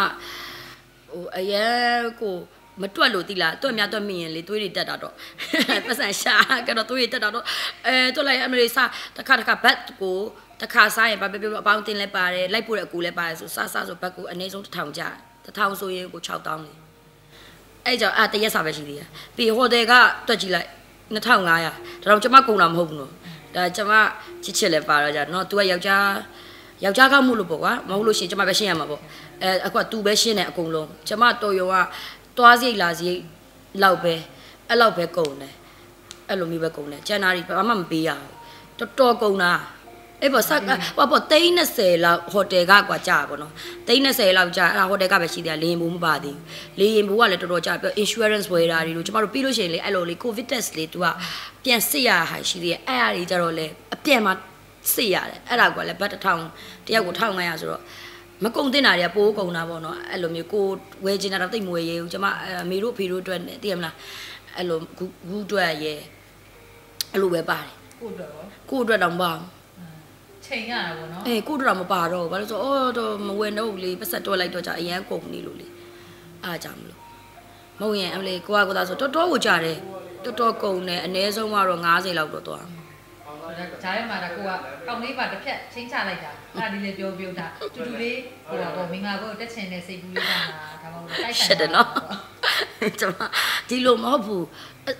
ဟိုအရင်ကိုမတွက်လို့တိလားတွက်များတွက်မိရင်လေသွေးတွေတက်တာတော့ပတ်စံရှာကတော့သွေးတွေတက်တာတော့အဲတွက်လိုက်အမလေးစားတစ်ခါတစ်ခါဘတ်ကိုတစ်ခါစားရင်ဘာပြောပြောအပေါင်းတင်လဲပါတယ်လိုက်ပို့တဲ့အကူလဲပါတယ်ဆိုစားစားဆိုဘတ်ကိုအနည်းဆုံးတစ်ထောင်ကျတစ်ထောင်ဆိုရင်ကို6000လေအဲ့ကြောင့်အတရက်စာပဲရှိသေးတယ်ပြီးဟိုတယ်ကတွက်ကြည့်လိုက် 2500ဒါတော့ကျမကုန်တာမဟုတ်ဘူးနော်ဒါကျမချစ်ချစ်လဲပါတော့じゃနော် तू ကယောက်ျားယောက်ျားကမှုလို့ပေါ့ကွာမဟုတ်လို့ရှိရင်ကျမပဲရှင်းရမှာပေါ့အဲအခုက तू ပဲရှင်းတယ်အကုန်လုံးကျမတော်ရုံကသွားစိတ်လာစိတ်လောက်ပဲအဲ့လောက်ပဲကုန်တယ်အဲ့လိုမျိုးပဲကုန်တယ်ကျန်တာတွေဘာမှမပေးရဘူးတော်တော်ကုန်တာ အဲ့ပေါ့ဆက်ဟောပေါ့30လောက်ဟိုတယ်ကကွာကြာပါတော့30လောက်ကြာအဲ့ဒါဟိုတယ်ကပဲရှိသေးတယ်လေရင်ဘူးမပါသေးဘူးလေရင်ဘူးကလည်းတော်တော်ကြာပြော insurance ဝယ်တာတွေလို့ကျမတို့ပြီးလို့ရှိရင်လေအဲ့လိုလေ covid test လေ तू ကပြန်စစ်ရဟာရှိသေးတယ်အဲ့အရာတွေကြတော့လေအပြန်မှာစစ်ရတယ်အဲ့ဒါကလည်းဘတ်တစ်ထောင်တယောက်ကို1500ဆိုတော့မကုံတင်တာတွေကပိုးကုံတာပေါ့နော်အဲ့လိုမျိုးကိုဝယ်ချင်တာတော့တိတ်မဝယ်ရဘူးကျမအမေတို့ဖေတို့အတွက်သိရမလားအဲ့လိုဂူဂူအတွက်ရဲ့အဲ့လိုပဲပါတယ်ကိုအတွက်ရောကိုအတွက်တော့မပါဘူး ချိန်ရတာပေါ့နော်အေးကိုတော့မပါတော့ဘူးဘာလို့ဆိုအော်တော့မဝင်တော့ဘူးလေပတ်ဆက်တွက်လိုက်တော့ကြာအရန်ကုန်နေလို့လေအားကြောင့်မလို့မဟုတ်ရင်အမလေးကိုကကိုသာဆိုတော်တော်ကိုကြာတယ်တော်တော်ကုန်တယ်အနည်းဆုံးကတော့90လောက်တော့သွားဒါကြားထဲမှာဒါကိုကကောင်းလေးပါတစ်ဖြတ်ချင်းချလိုက်တာအဲ့ဒါလေးလည်းပြောပြောတာတူတူလေးဟိုတော့မင်္ဂလာကိုတက်ချင်တဲ့စိတ်ကူးလေးကဒါမှမဟုတ်တိုက်ဆိုင်ရှက်တယ်နော်ကျွန်မဒီလိုမဟုတ်ဘူး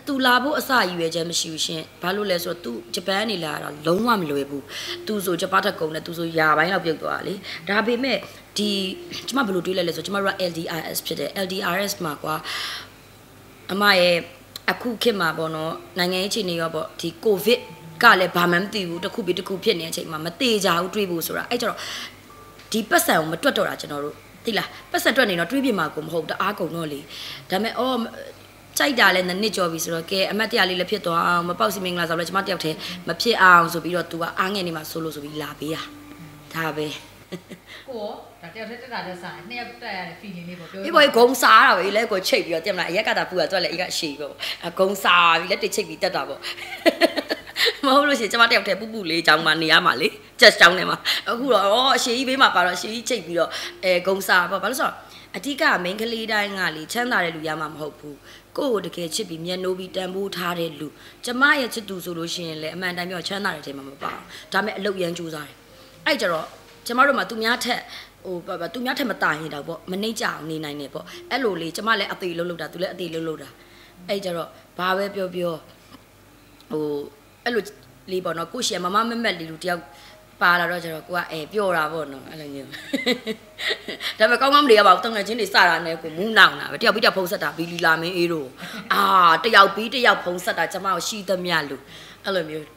သူလာဖို့အစရည်ရွယ်ချက်မရှိဘူးရှင်ဘာလို့လဲဆိုတော့ तू ဂျပန်နေလာတာလုံးဝမလွယ်ဘူး तू ဆိုဂျပန်တက်ကုန်တယ် तू ဆိုယာပိုင်းလောက်ပြုတ်သွားတာလေဒါပေမဲ့ဒီကျွန်မဘယ်လိုတွေးလဲလဲဆိုကျွန်မတို့က LDRS ဖြစ်တယ် LDRS မှာကွာအမရဲ့အခုခေတ်မှာပေါ့နော်နိုင်ငံရေးအခြေအနေရောပေါ့ဒီကိုဗစ်ကလည်းဘာမှမသိဘူးတစ်ခုပြီးတစ်ခုဖြစ်နေတဲ့အချိန်မှာမသေးကြဘူးတွေးဖို့ဆိုတာအဲ့ကျတော့ဒီပတ်စံကိုမတွတ်တော့တာကျွန်တော်တို့သိလားပတ်စံတွက်နေတော့တွေးပြမှာကိုမဟုတ်တအားကုန်တော့လေဒါပေမဲ့အော် ကြိုက်တာလည်းနှစ်ကြော်ပြီဆိုတော့ကဲအမတ်တရားလေးလည်းဖြစ်သွားအောင်မပေါက်စီမင်္ဂလာဆိုတော့ကျွန်မတယောက်တည်းမဖြစ်အောင်ဆိုပြီးတော့ तू ကအားငယ်နေမှာဆိုလို့ဆိုပြီးလာပေးတာဒါပဲကိုရောဒါတယောက်တည်းတက်တာတက်ဆိုင်နှစ်ယောက်တက်ရတဲ့ feeling လေးပေါ့ပြောဒီဘောဂုံစားတာပဲလဲကိုချိတ်ပြီးတော့တင်မလားအရက်ကတာပူကတွက်လဲအေးကရှည်ပေါ့အဂုံစားပြီးလက်တွေချိတ်ပြီးတက်တာပေါ့မဟုတ်လို့ရှိရင်ကျမတယောက်တည်းပူပူလေးကြောင်းမှနေရမှာလေချက်ကြောင်းနေမှာအခုတော့ဩအရှည်ကြီးဘေးမှာပါတော့အရှည်ကြီးချိတ်ပြီးတော့အဲဂုံစားပေါ့ဘာလို့ဆိုတော့အဓိက main ကလေးတိုင်းကလေချမ်းသာတဲ့လူရမှာမဟုတ်ဘူး ကိုယ့်ကိုတကယ်ချစ်ပြီးမျက်နှိုးပြီးတန်ဖိုးထားတဲ့လူကျမရဲ့ချစ်သူဆိုလို့ရှိရင်လည်းအမှန်တမ်းပြောချမ်းသာတဲ့အချိန်မှာမပါဘူးဒါပေမဲ့အလုပ်ရမ်းကြိုးစားတယ်အဲ့ကြတော့ကျမတို့မှာသူများထက်ဟိုဘာသူများထက်မတာရင်တော့ပေါ့မနှိမ့်ကြအောင်နေနိုင်တယ်ပေါ့အဲ့လိုလေကျမလည်းအသေးလုံးလုံးတာသူလည်းအသေးလုံးလုံးတာအဲ့ကြတော့ဘာပဲပြောပြောဟိုအဲ့လိုလေးပေါ့နော်ကိုရှင်မမမမက်လေးလူတယောက် ပါလာတော့ကျတော့ကိုကအဲပျော်တာပေါ့နော်အဲ့လိုမျိုးဒါပေမဲ့ကောင်းကောင်းမလေးရပါဘူးတငယ်ချင်းတွေစတာနဲ့ကိုမူးနောင်တာပဲတယောက်ပြီးတယောက်ဖုံးဆက်တာဘီလီလာမင်းအေးတို့အာတယောက်ပြီးတယောက်ဖုံးဆက်တာကျမကိုရှိသမျှလူအဲ့လိုမျိုး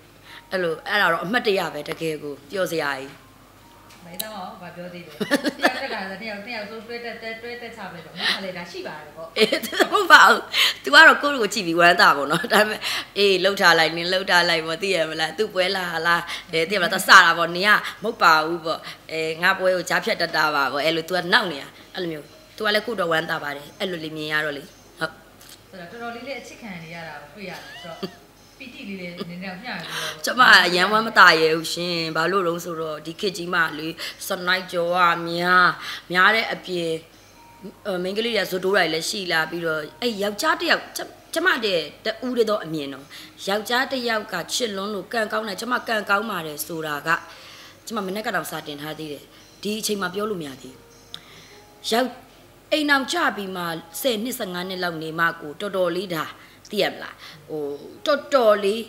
အဲ့လိုအဲ့ဒါတော့အမှတ်တရပဲတကယ်ကိုပျော်စရာကြီး မေးတော့ဗာပြောသေးတယ်တယောက်တက်တာတယောက်တယောက်ဆိုတွဲတက်တွဲတက်ချပဲတော့ငါလည်းဒါရှိပါတယ်ပေါ့ အေးဟုတ်ပါဘူး तू ကတော့ကိုယ့်ကိုကြည့်ပြီးဝမ်းသာပေါ့နော်ဒါပေမဲ့အေးလှုပ်ထားလိုက်နင်လှုပ်ထားလိုက်ပေါ့သိရမလား तू ပွဲလာလားအဲသိရမလား तू စတာပေါ့နင်ကမဟုတ်ပါဘူးပေါ့အဲငါပွဲကိုကြားဖြတ်တတ်တာပါပေါ့အဲ့လို तू ကနောက်နေတာအဲ့လိုမျိုး तू ကလည်းကိုယ့်တော့ဝမ်းသာပါတယ်အဲ့လိုလေးမြင်ရတော့လေဟုတ် ဆိုတော့တော်တော်လေးလေးအချစ်ခံနေရတာကိုတွေ့ရတယ်ဆိုတော့ ပီတိလေးလေးနည်းနည်းမျှရပြီးတော့ ကျမအရန်ဝမ်းမตายရဘူးရှင်ဘာလို့လုံးဆိုတော့ဒီခေတ်ကြီးမှလေစနိုက်ကျော်ကများများတဲ့အပြင်အမင်္ဂလိရဇိုတိုးရိုင်လည်းရှိလာပြီးတော့အဲ့ယောက်ျားတစ်ယောက်ကျကျမတဲ့တူးရတော့အမြင်တော့ယောက်ျားတစ်ယောက်ကချစ်လွန်းလို့ကန်ကောင်းတယ်ကျမကန်ကောင်းပါတယ်ဆိုတာကကျမမနေ့ကတော့စာတင်ထားသေးတယ်ဒီအချိန်မှာပြောလို့မရသေးဘူးယောက်အိမ်အောင်ကြပြီးမှ10နှစ်15နှစ်လောက်နေမှကိုတော်တော်လေးဒါ သိရမလားဟိုတော်တော်လေး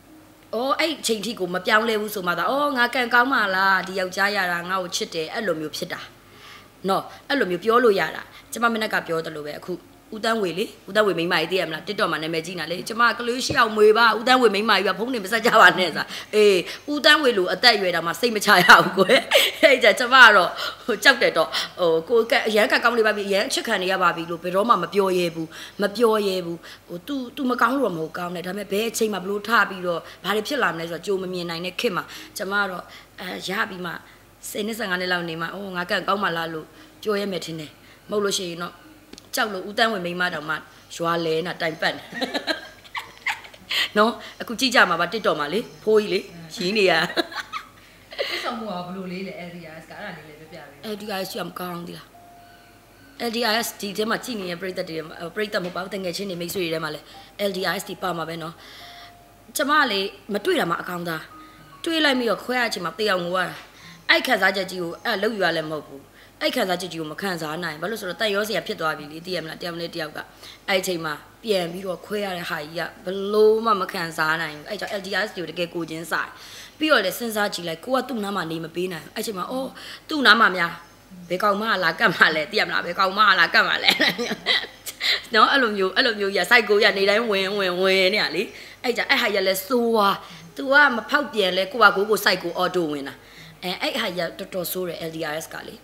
။အော်အဲ့အချိန်ထိကိုမပြောင်းလဲဘူးဆိုမှသာအော်ငါကန်ကောင်းပါလားဒီယောက်ျားရတာငါ့ကိုချစ်တယ်အဲ့လိုမျိုးဖြစ်တာ။နော်အဲ့လိုမျိုးပြောလို့ရတာ။ကျမမနေ့ကပြောတယ်လို့ပဲအခု ဦးတန်းဝေလေဦးတန်းဝေမိန်းမကြီးသိရမလား TikTok မှာနာမည်ကြီးနာလေကျမကလေးရှိအောင်မွေပါဦးတန်းဝေမိန်းမကြီးကဖုန်းနေမဆက်ကြပါနဲ့ဆိုတာအေးဦးတန်းဝေလိုအသက်အရွယ်တာမှစိတ်မချရဘူးကိုယ်အဲ့ကြကျမကတော့ဟိုကြောက်တယ်တော့ဟိုကိုကအရန်ကကောင်းနေပါပြီအရန်အချစ်ခံနေရပါပြီလို့ဘယ်တော့မှမပြောရဲဘူးမပြောရဲဘူးဟို तू तू မကောင်းလို့တော့မဟုတ်ကောင်းတယ်ဒါပေမဲ့ဘယ်အချိန်မှဘလို့ထပြီးတော့ဘာတွေဖြစ်လာမလဲဆိုတော့ကြိုမမြင်နိုင်တဲ့ခေတ်မှာကျမကတော့အဲရပြီးမှ10နှစ်15နှစ်လောက်နေမှအိုးငါကန်ကောင်းမှလားလို့ပြောရဲမယ်ထင်တယ်မဟုတ်လို့ရှိရင်တော့ ကြောက်လို့ဦးတန်းဝင်မိန်းမတောင်မှရွာလဲနာတိုင်ပတ်နေနော်အခုကြည့်ကြမှာပါ TikTok မှာလေဖိုးကြီးလေရင်းနေရ ပြဆောင်မှုကဘလို့လေးလဲ LDRS ကအဲ့ဒါလေးလည်းပြပြပေး LDRS ရမကောင်းသီလား LDRS ဒီထဲမှာကြည့်နေတဲ့ပြည်သက်တွေပြည်သက်မဟုတ်ပါဘူးတငယ်ချင်းတွေမိတ်ဆွေတွေထဲမှာလဲ LDRS ဒီပါမှာပဲเนาะကျမလေမတွေ့တာမှအကောင်းသားတွေ့လိုက်ပြီးတော့ခွဲရအချိန်မှာတေးအောင်ငိုရတာအဲ့ခံစားချက်ကြီးကိုအဲ့လောက်ယူရလည်းမဟုတ်ဘူး အဲ့ခံစားချက်ကြီးကိုမခံစားနိုင်ဘာလို့ဆိုတော့တက်ရောစရာဖြစ်သွားပြီလေသိရမလားတယောက်နဲ့တယောက်ကအဲ့အချိန်မှာပြန်ပြီးတော့ခွဲရတဲ့ဟာကြီးကဘလို့မှမခံစားနိုင်ဘူးအဲ့ကြောင့် LDRS ကိုတကယ်ကိုချင်းစားပြီးတော့လည်းစဉ်းစားကြည့်လိုက်ကိုကသူ့နားမှာနေမပေးနိုင်အဲ့ချိန်မှာအော်သူ့နားမှာများဘယ်ကောင်မှလာကတ်မှလဲသိရမလားဘယ်ကောင်မှလာကတ်မှလဲနော်အဲ့လိုမျိုးအဲ့လိုမျိုးရစိုက်ကိုရနေတိုင်းဝင်ဝင်ဝင်နေရလေအဲ့ကြအဲ့ဟာရလဲစိုးွား तू ကမဖောက်ပြန်လဲကိုကကိုကိုစိုက်ကိုအော်တိုဝင်တာအဲအဲ့ဟာရတော်တော်ဆိုးတယ် LDRS ကလေ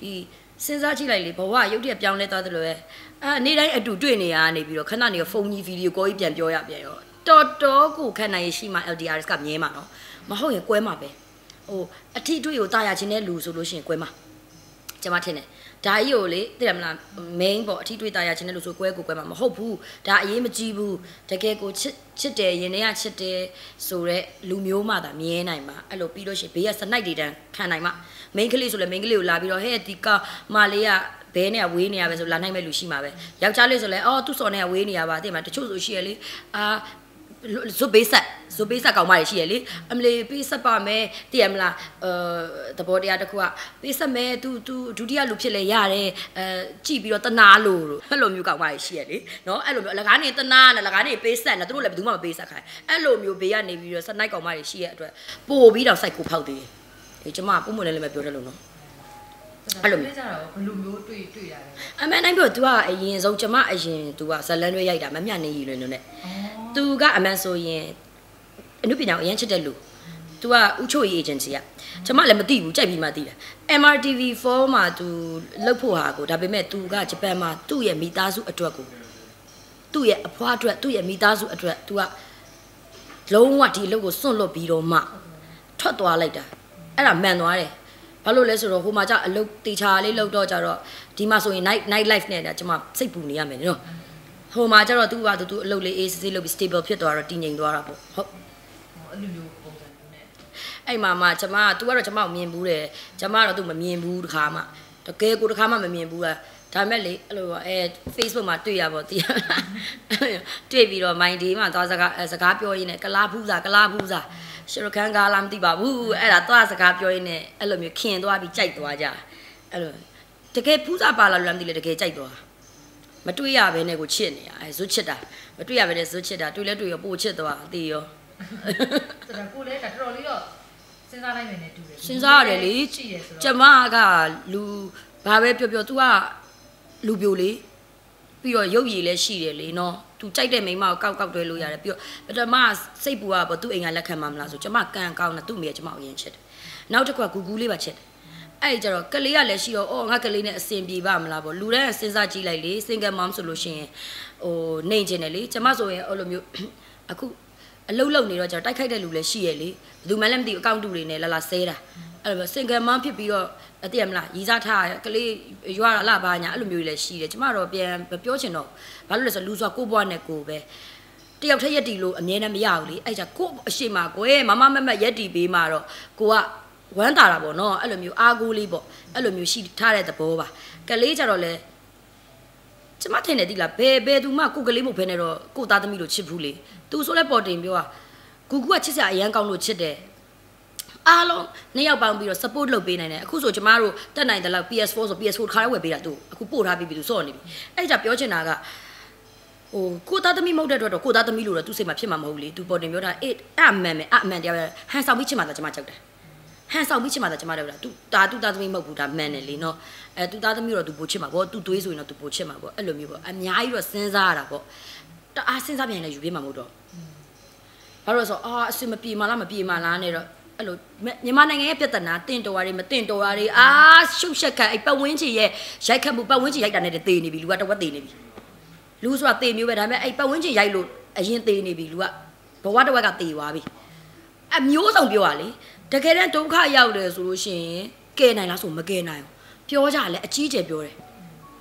ဒီစဉ်းစားကြည့်လိုက်လေဘဝရုပ်တရက်ပြောင်းလဲသွားသလိုပဲအာနေတိုင်းအတူတွေ့နေရနေပြီးတော့ခဏနေဖုန်းကြီးဗီဒီယိုကောကြီးပြန်ပြောရပြန်ရောတော်တော်ကိုခက်နိုင်ရရှိမှ LDRS ကမြဲမှာနော်မဟုတ်ရင်ကွဲမှာပဲဟိုအထီးတွေ့ကိုတာယာချင်းတဲ့လူဆိုလို့ရှိရင်ကွဲမှာကျွန်မထင်တယ် ဒါကြီးကိုလေသိတယ်မလား main ပေါ့အထီးတွေ့တာရချင်းတဲ့လို့ဆိုကွဲကိုကွဲမှာမဟုတ်ဘူးဒါအရေးမကြီးဘူးတကယ်ကိုချစ်ချစ်တယ်ရင်ထဲကချစ်တယ်ဆိုတော့လူမျိုးမှသာမြဲနိုင်မှာအဲ့လိုပြီးလို့ရှိရင်ဘေးကစနိုက်တွေတန်းခံနိုင်မှာ main ကလေးဆိုလဲ main ကလေးကိုလာပြီးတော့ဟဲ့ဒီကမလေးကဘဲနဲ့ဝေးနေရပဲဆိုလာနိုင်မဲ့လူရှိမှာပဲယောက်ျားလေးဆိုလဲအော်သူ့စော်နဲ့ဝေးနေရပါသိမှာတချို့ဆိုရှိရလေအာ ဇုဘေးဆက်ဇုဘေးဆက်ကောင်မတွေရှိရလေအမလေးပေးဆက်ပါမယ်သိရမလားအဲသဘောတရားတစ်ခုကပေးဆက်မယ် तू तू ဒုတိယလူဖြစ်လဲရတယ်အဲကြည့်ပြီးတော့တနာလို့လို့အဲ့လိုမျိုးကောင်မတွေရှိရလေနော်အဲ့လိုမျိုးအလကားနေတနာနဲ့အလကားနေပေးဆက်နေသူတို့လည်းဘယ်သူမှမပေးဆက်ခိုင်းအဲ့လိုမျိုးဘေးကနေပြီးတော့စနိုက်ကောင်မတွေရှိရအတွက်ပို့ပြီးတော့စိုက်ကိုဖောက်သေးတယ်ဒီကျမပုံမလည်းလည်းမပြောတတ်လို့နော် အဲ့လိုမျိုးကြတော့ဘလို့မျိုးတွေ့တွေ့ရတယ် အမှန်တိုင်းပြော तू ကအရင်ဆုံးကျမအရင် तू ကဇလန်တွေရိုက်တာမမျှနေရည်လွင်လို့ ਨੇ ဩ तू ကအမှန်ဆိုရင်အနုပညာကိုအရင်ချစ်တဲ့လူ तू ကဥချိုရေး agency ကကျမလည်းမသိဘူးကြိုက်ပြီးမှသိတာ MRTV4 မှာ तू လှုပ်ဖို့ဟာကိုဒါပေမဲ့ तू ကဂျပန်မှာသူ့ရဲ့မိသားစုအတွက်ကိုသူ့ရဲ့အဖွားအတွက်သူ့ရဲ့မိသားစုအတွက် तू ကလုံးဝဒီအလုပ်ကိုစွန့်လွတ်ပြီးတော့မှထွက်သွားလိုက်တာအဲ့ဒါမှန်သွားတယ်ဘာလို့လဲဆိုတော့ဟိုမှာကျအလုပ်တေချာလေးလုပ်တော့ကြတော့ဒီမှာဆိုရင် night night life နဲ့ကျမစိတ်ပူနေရမယ်နော် ဟိုမှာကျတော့သူကသူအလုပ်လေးအေးဆေးလုပ်ပြီး stable ဖြစ်သွားတော့တည်ငြိမ်သွားတာပေါ့ဟုတ်အဲ့လိုမျိုးပုံစံမျိုးနဲ့အဲ့မှာမှကျမက तू ကတော့ကျမကိုမြင်ဘူးတယ်ကျမကတော့ तू မမြင်ဘူးတခါမှတကယ်ကိုတခါမှမမြင်ဘူးလားဒါမဲ့လေအဲ့လိုအဲ Facebook မှာတွေ့ရပါတည်တွေ့ပြီးတော့မိုင်းဒီမှာသွားစကားစကားပြောရင်းနဲ့ကလားဖူးစာကလားဖူးစာရှရခန်ကားလားမသိပါဘူးအဲ့ဒါသွားစကားပြောရင်းနဲ့အဲ့လိုမျိုးခင်သွားပြီးကြိုက်သွားကြအဲ့လိုတကယ်ဖူးစာပါလာလို့လည်းမသိလေတကယ်ကြိုက်သွား မတွေ့ရဘဲနဲ့ကိုချစ်နေရအဲဇွတ်ချစ်တာမတွေ့ရဘဲနဲ့ဇွတ်ချစ်တာတွေ့လဲတွေ့ရောပို့ချစ်သွားအသေးရော ဆိုတော့ကိုလည်းဒါတော်တော်လေးတော့စဉ်းစားလိုက်မယ်နဲ့တူတယ် စဉ်းစားရတယ်လေ ရှိတယ်ဆို ကျ တော့ မကလူဘာပဲပြောပြော तू ကလူပြိုလေပြီးတော့ရုပ်ရည်လည်းရှိတယ်လေနော် तू ကြိုက်တဲ့မိန်းမကိုကောက်ကောက်တွဲလို့ရတယ်ပြီးတော့ပထမစိတ်ပူကပေါ့ तू အိမ်ကလက်ခံမှာမလားဆိုကျမကန်ကောင်းတာ तू မိရကျမကိုရင်ချစ်တယ်နောက်တစ်ခုကဂူဂူလေးပါချစ်တယ် အဲ့ဒီကျတော့ကလေးကလည်းရှိတော့အော်ငါကလေးနဲ့အဆင်ပြေပါမလားပေါ့လူတိုင်းကစဉ်းစားကြည့်လိုက်လေ single mom ဆိုလို့ရှိရင်ဟိုနေကျင်တယ်လေကျမဆိုရင်အဲ့လိုမျိုးအခုအလုတ်လုံနေတော့ကျတော့တိုက်ခိုက်တဲ့လူလည်းရှိရဲ့လေဘယ်သူမှလည်းမသိဘူးအကောင့်တူတွေနဲ့လာလာဆဲတာအဲ့လို single mom ဖြစ်ပြီးတော့အတိရမလားရီစားထားကလေးရွာလာဘာညာအဲ့လိုမျိုးတွေလည်းရှိတယ်ကျမတော့ပြန်မပြောချင်တော့ဘာလို့လဲဆိုတော့လူဆိုကိုဘွားနဲ့ကိုပဲတတယောက်ထက်ရက်တီလို့အမြဲတမ်းမရဘူးလေအဲ့ကြကိုအရှိမကွယ်မမမမက်ရက်တီပေးမှတော့ကိုက ဝမ်းတာတာပေါ့နော်အဲ့လိုမျိုးအားကိုးလေးပေါ့အဲ့လိုမျိုးရှိထားတဲ့သဘောပါကလေးကြတော့လေကျမထင်တယ်တိလားဘယ်ဘယ်သူမှကိုကလေးမဟုတ်ဖ ೇನೆ တော့ကိုသားသမီးလို့ချစ်ဘူးလေသူဆိုလဲပေါ်တင်ပြောอ่ะကူကူကချစ်စရာအရန်ကောင်းလို့ချစ်တယ်အားလုံးနှစ်ယောက်ပေါင်းပြီးတော့ support လုပ်ပေးနိုင်တယ်အခုဆိုကျမတို့တက်နိုင်တယ်လောက် PS4 ဆို PS4 ခါရဲဝယ်ပေးတာသူအခုပို့ထားပြီးပြီသူစော့နေပြီအဲ့ကြပြောချင်တာကဟိုကိုသားသမီးမဟုတ်တဲ့အတွက်တော့ကိုသားသမီးလို့တော့သူစိတ်မှာဖြစ်မှာမဟုတ်လေသူပေါ်တင်ပြောတာအေးအမှန်ပဲအမှန်တရားပဲဟန်ဆောင်ပြီးချင်မှသာကျမကြောက်တယ် ဟန်ဆောင်ပြီးချင်မှသာကျမတို့လားသူဒါသူသားသမီးမဟုတ်ဘူးဒါမှန်တယ်လေနော်အဲသူသားသမီးတော့သူပိုချစ်မှာပေါ့သူသွေးဆိုရင်တော့သူပိုချစ်မှာပေါ့အဲ့လိုမျိုးပေါ့အများကြီးတော့စဉ်းစားရတာပေါ့တအားစဉ်းစားပြန်လဲယူပေးမှာမဟုတ်တော့ဘာလို့လဲဆိုအာအစင်မပြေမလားမပြေမလားနဲ့တော့အဲ့လိုမြန်မာနိုင်ငံရဲ့ပြဿနာတင့်တော်ရည်မတင့်တော်ရည်အာရှုပ်ရှက်ခတ်အဲ့ပတ်ဝန်းကျင်ရဲ့ရိုက်ခတ်မှုပတ်ဝန်းကျင်ရိုက်တာနဲ့တေနေပြီလူကတဝက်တေနေပြီလူဆိုတာတေမျိုးပဲဒါပေမဲ့အဲ့ပတ်ဝန်းကျင်ရိုက်လို့အရင်တေနေပြီလူကဘဝတဝက်ကတေသွားပြီအမျိုးစုံပြောရလေ တကယ်တမ်းဒုက္ခရောက်တယ်ဆိုလို့ရှိရင်ကဲနိုင်လားဆိုမကဲနိုင်ဘူးပြောကြလဲအကြီးကျယ်ပြောတယ်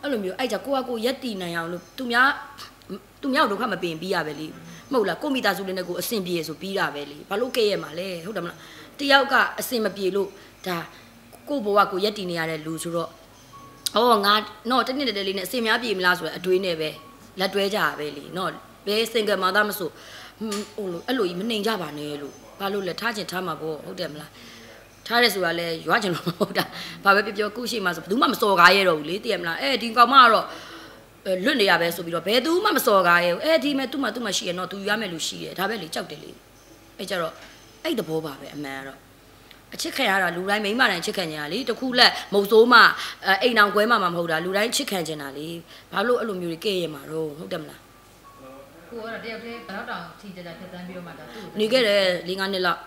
အဲ့လိုမျိုးအဲ့ကြကိုကကိုရက်တီနိုင်အောင်လို့သူများသူများဒုက္ခမပင်ပြီးရပဲလေမဟုတ်လားကိုမိသားစုလေးနဲ့ကိုအဆင်ပြေဆိုပြီးတာပဲလေဘာလို့ကဲရမှာလဲဟုတ်တယ်မလားတယောက်ကအစင်မပြေလို့ဒါကိုဘဝကိုရက်တည်နေရတဲ့လူဆိုတော့ဟောငါတော့တနေ့တည်းလေးနဲ့အစင်များပြေမလားဆိုတော့အတွေးနဲ့ပဲလက်တွဲကြရပဲလေနော်ဘယ်စင်ကယ်မှာသားမဆိုဟိုလိုအဲ့လိုကြီးမနှိမ်ကြပါနဲ့လို့ ဘာလို့လဲထားချင်ထားမှာပေါ့ဟုတ်တယ်မလားထားရဲဆိုတာလဲရွာချင်လို့ဟုတ်တာဘာပဲပြောပြောကုရှိမှဆိုဘယ်သူမှမစော်ကားရတော့ဘူးလေတည်ရမလားအဲဒီကောင်မကတော့လွတ်နေရပဲဆိုပြီးတော့ဘယ်သူမှမစော်ကားရဘူးအဲဒီမဲ့သူ့မှာသူ့မှာရှိရတော့သူယူရမယ်လို့ရှိတယ်ဒါပဲလေကြောက်တယ်လေအဲကြတော့အဲ့တဘောပါပဲအမှန်ကတော့အချစ်ခံရတာလူတိုင်းမိမတိုင်းချစ်ခံကြတာလေတခုလက်မုတ်ဆိုးမှအိမ်အောင်ကွဲမှမမဟုတ်တာလူတိုင်းချစ်ခံကြတာလေဘာလို့အဲ့လိုမျိုးတွေကဲ့ရမှာတော့ဟုတ်တယ်မလား ကိုကတော့တယောက်တည်းဘယ်တော့တောင်ထီကြကြဖြတ်တန်းပြီးတော့မှဒါသူ့နေခဲ့တယ်၄၅နှစ်လောက်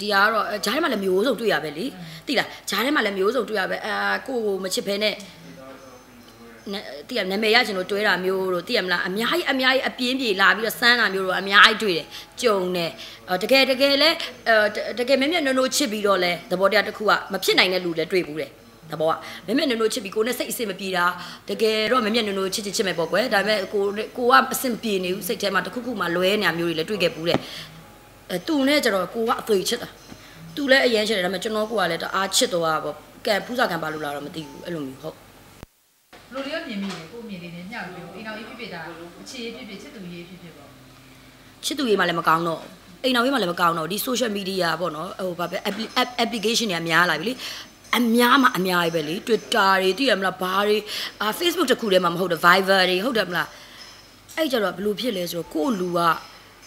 ဒီကတော့ဂျားထဲမှာလည်းမျိုးစုံတွေ့ရပဲလေတိလားဂျားထဲမှာလည်းမျိုးစုံတွေ့ရပဲအာကိုကိုမချစ်ဖဲနဲ့တိရနာမည်ရချင်လို့တွဲတာမျိုးတို့တိရမလားအများကြီးအများကြီးအပြင်းပြေလာပြီးတော့စမ်းတာမျိုးတို့အများကြီးတွေ့တယ်ကြုံတယ်တကယ်တကယ်လဲတကယ်မျက်မျက်နှာနှိုးချစ်ပြီးတော့လဲသဘောတရားတစ်ခုကမဖြစ်နိုင်တဲ့လူလည်းတွေ့ဘူးတယ် တဘောကမျက်မျက်နှာနှိုးချစ်ပြီးကိုနဲ့စိတ်အဆင်မပြေတာတကယ်တော့မျက်မျက်နှာနှိုးချစ်ချစ်ချစ်မဲ့ပေါ့ကွယ်ဒါပေမဲ့ကိုကိုကအဆင်ပြေနေဘူးစိတ်ထဲမှာတစ်ခုခုမှလွဲနေတာမျိုးတွေလည်းတွေ့ခဲ့ဘူးတယ်အဲသူနဲ့ကျတော့ကိုကအသွေးချစ်တာသူလည်းအရင်ချစ်တယ်ဒါပေမဲ့ကျွန်တော်ကိုကလည်းတအားချစ်တော့ပါကဲဖူးစာကံပါလို့လာတော့မသိဘူးအဲ့လိုမျိုးဟုတ်လိုလေးမြင်မိတယ်ကိုမြင်လေးနဲ့ညှောက်ပြီးအိမ်တော်ရေးဖြစ်ဖြစ်တာအခြေရေးဖြစ်ဖြစ်ချစ်သူရေးဖြစ်ဖြစ်ပေါ့ချစ်သူရေးမှလည်းမကောင်းတော့အိမ်တော်ရေးမှလည်းမကောင်းတော့ဒီ social media ပေါ့နော်ဟိုဘာပဲ application တွေအများလာပြီလေ အများမှအများကြီးပဲလေ Twitter တွေသိရမလားဘာတွေအာ Facebook တခုတည်းမှမဟုတ်တော့ Viber တွေဟုတ်တယ်မလားအဲ့ကြတော့ဘလို့ဖြစ်လဲဆိုတော့ကို့လူက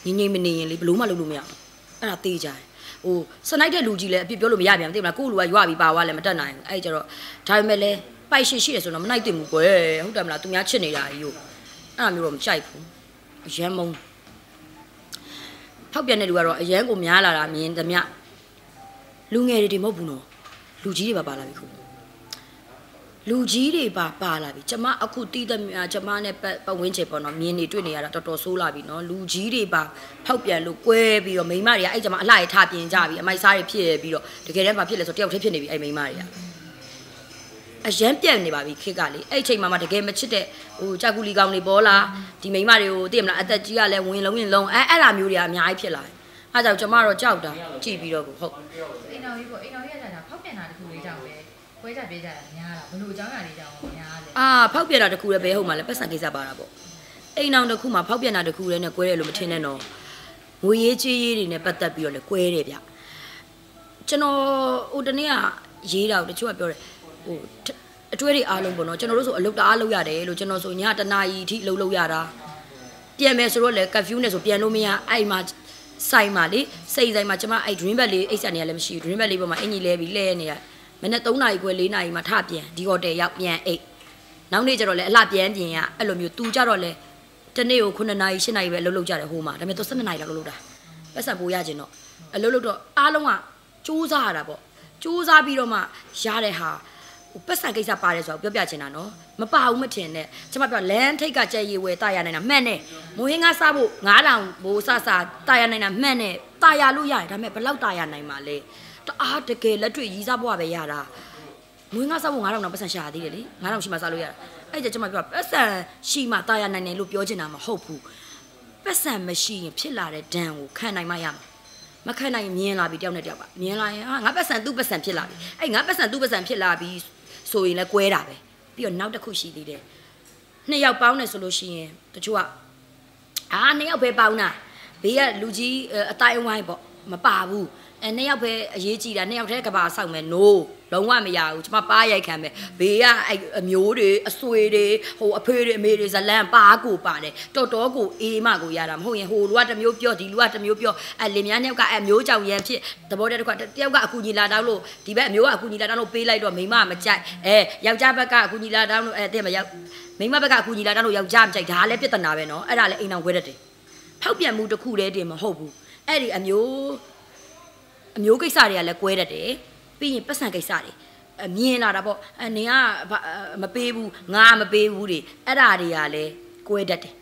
ငငိမ့်မနေရင်လေဘလို့မှလုပ်လို့မရဘူးအဲ့ဒါတေးကြတယ်ဟိုစနိုက်တဲ့လူကြီးလည်းအပြစ်ပြောလို့မရပြန်သိမလားကို့လူကရွာပြီးပါသွားလည်းမတက်နိုင်ဘူးအဲ့ကြတော့ဒါပေမဲ့လည်းပိုက်ရှိရှိရဆိုတော့မနိုင်တင်ဘူးကွယ်ဟုတ်တယ်မလားသူများချစ်နေတာကြီးကိုအဲ့လိုမျိုးတော့မကြိုက်ဘူးအရန်မုံဖောက်ပြန်တဲ့လူကတော့အရန်ကိုများလာတာမြင်သမျှလူငယ်တွေတွေမဟုတ်ဘူးနော် လူကြီးတွေပါပါလာပြီခုလူကြီးတွေပါပါလာပြီကျမအခုတီးသမျှကျမနဲ့ပတ်ဝန်းကျင်ပေါ့နော်မြင်နေတွေ့နေရတာတော်တော်ဆိုးလာပြီနော်လူကြီးတွေပါဖောက်ပြန်လို့ကွဲပြီးတော့မိန်းမတွေကအဲ့ကျမအလှရထပြင်းကြပြီအမိုက်စားတွေဖြစ်ပြီးတော့တကယ်တမ်းဘာဖြစ်လဲဆိုတယောက်တည်းဖြစ်နေပြီအဲ့မိန်းမတွေကအရန်ပြက်နေပါပြီခေတ်ကလေအဲ့အချိန်မှာမှတကယ်မချစ်တဲ့ဟိုကြောက်ကူလီကောင်တွေပေါ်လာဒီမိန်းမတွေကိုသိရမလားအသက်ကြီးကလည်းဝင်လုံးရင်လုံးအဲအဲ့ဒါမျိုးတွေကအများကြီးဖြစ်လာတယ်အဲ့ကြောင့်ကျမတော့ကြောက်တာကြည့်ပြီးတော့ကိုဟုတ်အိမ်တော်ကြီးပေါ့အိမ်တော်ကြီးကကြာဖော က်ပြန်တာတခုလေးကြောင့်ပဲခွဲကြပေးကြတာများတာဘလို့အကြောင်းအရာလေးကြောင့်များတယ်အာဖောက်ပြန်တာတခုလည်းပဲဟုတ်မှလည်းပတ်စံကိစ္စပါတာပေါ့အိမ်တော်တခုမှာဖောက်ပြန်တာတခုလည်းနဲ့ကွဲတယ်လို့မထင်နဲ့တော့ငွေရေးချေးရေးတွေနဲ့ပတ်သက်ပြီးတော့လည်းကွဲတယ်ဗျကျွန်တော်ဟိုတနေ့ကရေးတာတချို့ကပြောတယ်ဟိုအတွေ့တွေအားလုံးပေါ့နော်ကျွန်တော်တို့ဆိုအလုပ်တအားလုပ်ရတယ်လို့ကျွန်တော်ဆိုညတနာရီအထိအလုပ်လုပ်ရတာပြန်မယ်ဆိုတော့လေကဖျူးနေဆိုပြန်လို့မရအဲ့မှာ ဆိုင်မှာလေစိတ်ဆိုင်မှာကျမအဲ့ dream bed လေးအိတ်ဆက်နေရလည်းမရှိဘူး dream bed လေးပေါ်မှာအင်ကြီးလဲပြီးလဲနေရမနေ့3နာရီခွဲ4နာရီမှာထပြန်ဒီဟိုတယ်ရောက်ပြန်အိတ်နောက်နေ့ကျတော့လေအလှပြန်ပြင်ရအဲ့လိုမျိုးတူကြတော့လေတနေ့ကို9နာရီ10နာရီပဲအလုပ်လုပ်ကြတယ်ဟိုမှာဒါပေမဲ့သူ12နာရီလောက်လုပ်လို့တာပတ်ဆက်ပိုးရခြင်းတော့အလုပ်လုပ်တော့အားလုံးကစူးစမ်းရတာပေါ့စူးစမ်းပြီးတော့မှရတဲ့ဟာဟို ပတ်စံကိစ္စပါတယ်ဆိုတော့ပြောပြချင်တာနော်မပါဘူးမထင်နဲ့ကျမပြောလမ်းထိတ်ကကြဲရီဝယ်တာရနိုင်တာမှန်တယ်မိုးဟင်းကစားဖို့9000ဘိုးဆဆတာရနိုင်တာမှန်တယ်တာရလို့ရတယ်ဒါပေမဲ့ဘလောက်တာရနိုင်မှာလဲတအားတကယ်လက်တွေ့ရီးစားဖို့ပဲရတာမွေးငါစားဖို့9000တော့ပတ်စံရှာသေးတယ်လေ9000ရှိမှစားလို့ရတာအဲ့ကြကျမပြောပတ်စံရှိမှတာရနိုင်တယ်လို့ပြောချင်တာမဟုတ်ဘူးပတ်စံမရှိရင်ဖြစ်လာတဲ့ဒဏ်ကိုခံနိုင်မှရမှာမခံနိုင်ရင်မြင်လာပြီတယောက်နဲ့တယောက်ကမြင်လာရင်ဟာငါပတ်စံသူ့ပတ်စံဖြစ်လာပြီအဲ့ငါပတ်စံသူ့ပတ်စံဖြစ်လာပြီ ဆိုရင်လည်းကွဲတာပဲပြီးတော့နောက်တစ်ခုရှိသေးတယ်နှစ်ယောက်ပေါင်းတယ်ဆိုလို့ရှိရင်တချို့ကအာနှစ်ယောက်ပဲပေါင်းတာဘေးကလူကြီးအတိုင်းအဝိုင်းပေါ့မပါဘူး အဲနှစ်ယောက်ပဲအရေးကြီးတာနှစ်ယောက်တည်းကဘာဆောက်မယ် no လုံးဝမရဘူးကျွန်မပါရိုက်ခံမယ်ဘေးကအဲ့အမျိုးတွေအဆွေတွေဟိုအဖေတွေအမေတွေဇလန်ပါကိုပါတယ်တော်တော်ကိုအေးမကိုရတာမဟုတ်ရင်ဟိုလူကတစ်မျိုးပြောဒီလူကတစ်မျိုးပြောအဲလင်မယားနှစ်ယောက်ကအမျိုးကြောင်ရန်ဖြစ်သဘောတည်းတစ်ခါတယောက်ကအကူညီလာတောင်းလို့ဒီဘက်အမျိုးကအကူညီလာတောင်းလို့ပေးလိုက်တော့မိမမကြိုက်အဲယောက်ျားဘက်ကအကူညီလာတောင်းလို့အဲတဲ့မရောက်မိမဘက်ကအကူညီလာတောင်းလို့ယောက်ျားမကြိုက်ဒါလည်းပြဿနာပဲနော်အဲ့ဒါလည်းအိမ်အောင်ခွဲတတ်တယ်ဖောက်ပြန်မှုတစ်ခုတည်းတည်းမဟုတ်ဘူးအဲ့ဒီအမျိုး အမျိုးကိစ္စတွေကလည်းကွဲတတ်တယ်ပြီးရင်ပတ်စံကိစ္စတွေအမြင်လာတာပေါ့အနင်ကမပေးဘူးငါမပေးဘူးတွေအဲ့ဒါတွေကလည်းကွဲတတ်တယ်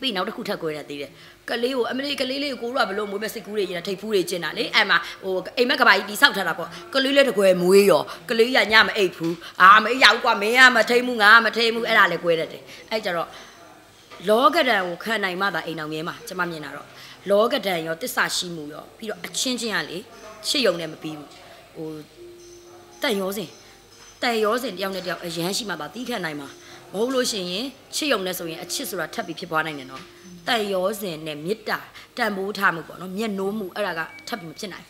ပြီးနောက်တစ်ခုထပ်ကွဲတတ်သေးတယ်ကလေးကိုအမလေးကလေးလေးကိုကိုတို့ကဘလို့မွေးမဲ့စိတ်ကူးတွေရင်ထိတ်ဖူးတွေကျင်တာလေအဲ့မှာဟိုအိမ်မက်ကဘာကြီးတိဆောက်ထားတာပေါ့ကလေးလေးတကွယ်မွေးရောကလေးရညမအိတ်ဘူးအာမအိတ်ရဘူးကွာမင်းကမထိတ်မှုငါမထိတ်မှုအဲ့ဒါလည်းကွဲတတ်တယ်အဲ့ကြတော့လောကဒဏ်ကိုခံနိုင်မှသာအိမ်အောင်မြင်မှာကျွန်မမြင်တာတော့ လောကဒဏ်ရောတစ္ဆာရှိမှုရောပြီးတော့အချင်းချင်းကလေရှစ်ယုံနဲ့မပြီးဘူးဟိုတက်ရောစင်တက်ရောစင်တယောက်နဲ့တယောက်အရန်ရှိမှသာတီးခံနိုင်မှာမဟုတ်လို့ရှိရင်ချစ်ယုံနဲ့ဆိုရင်အချစ်ဆိုတာထပ်ပြီးဖြစ်သွားနိုင်တယ်နော်တက်ရောစင်နဲ့မေတ္တာတန်ဖိုးထားမှုပေါ့နော်မျက်နှိုးမှုအဲ့ဒါကထပ်ပြီးမဖြစ်နိုင်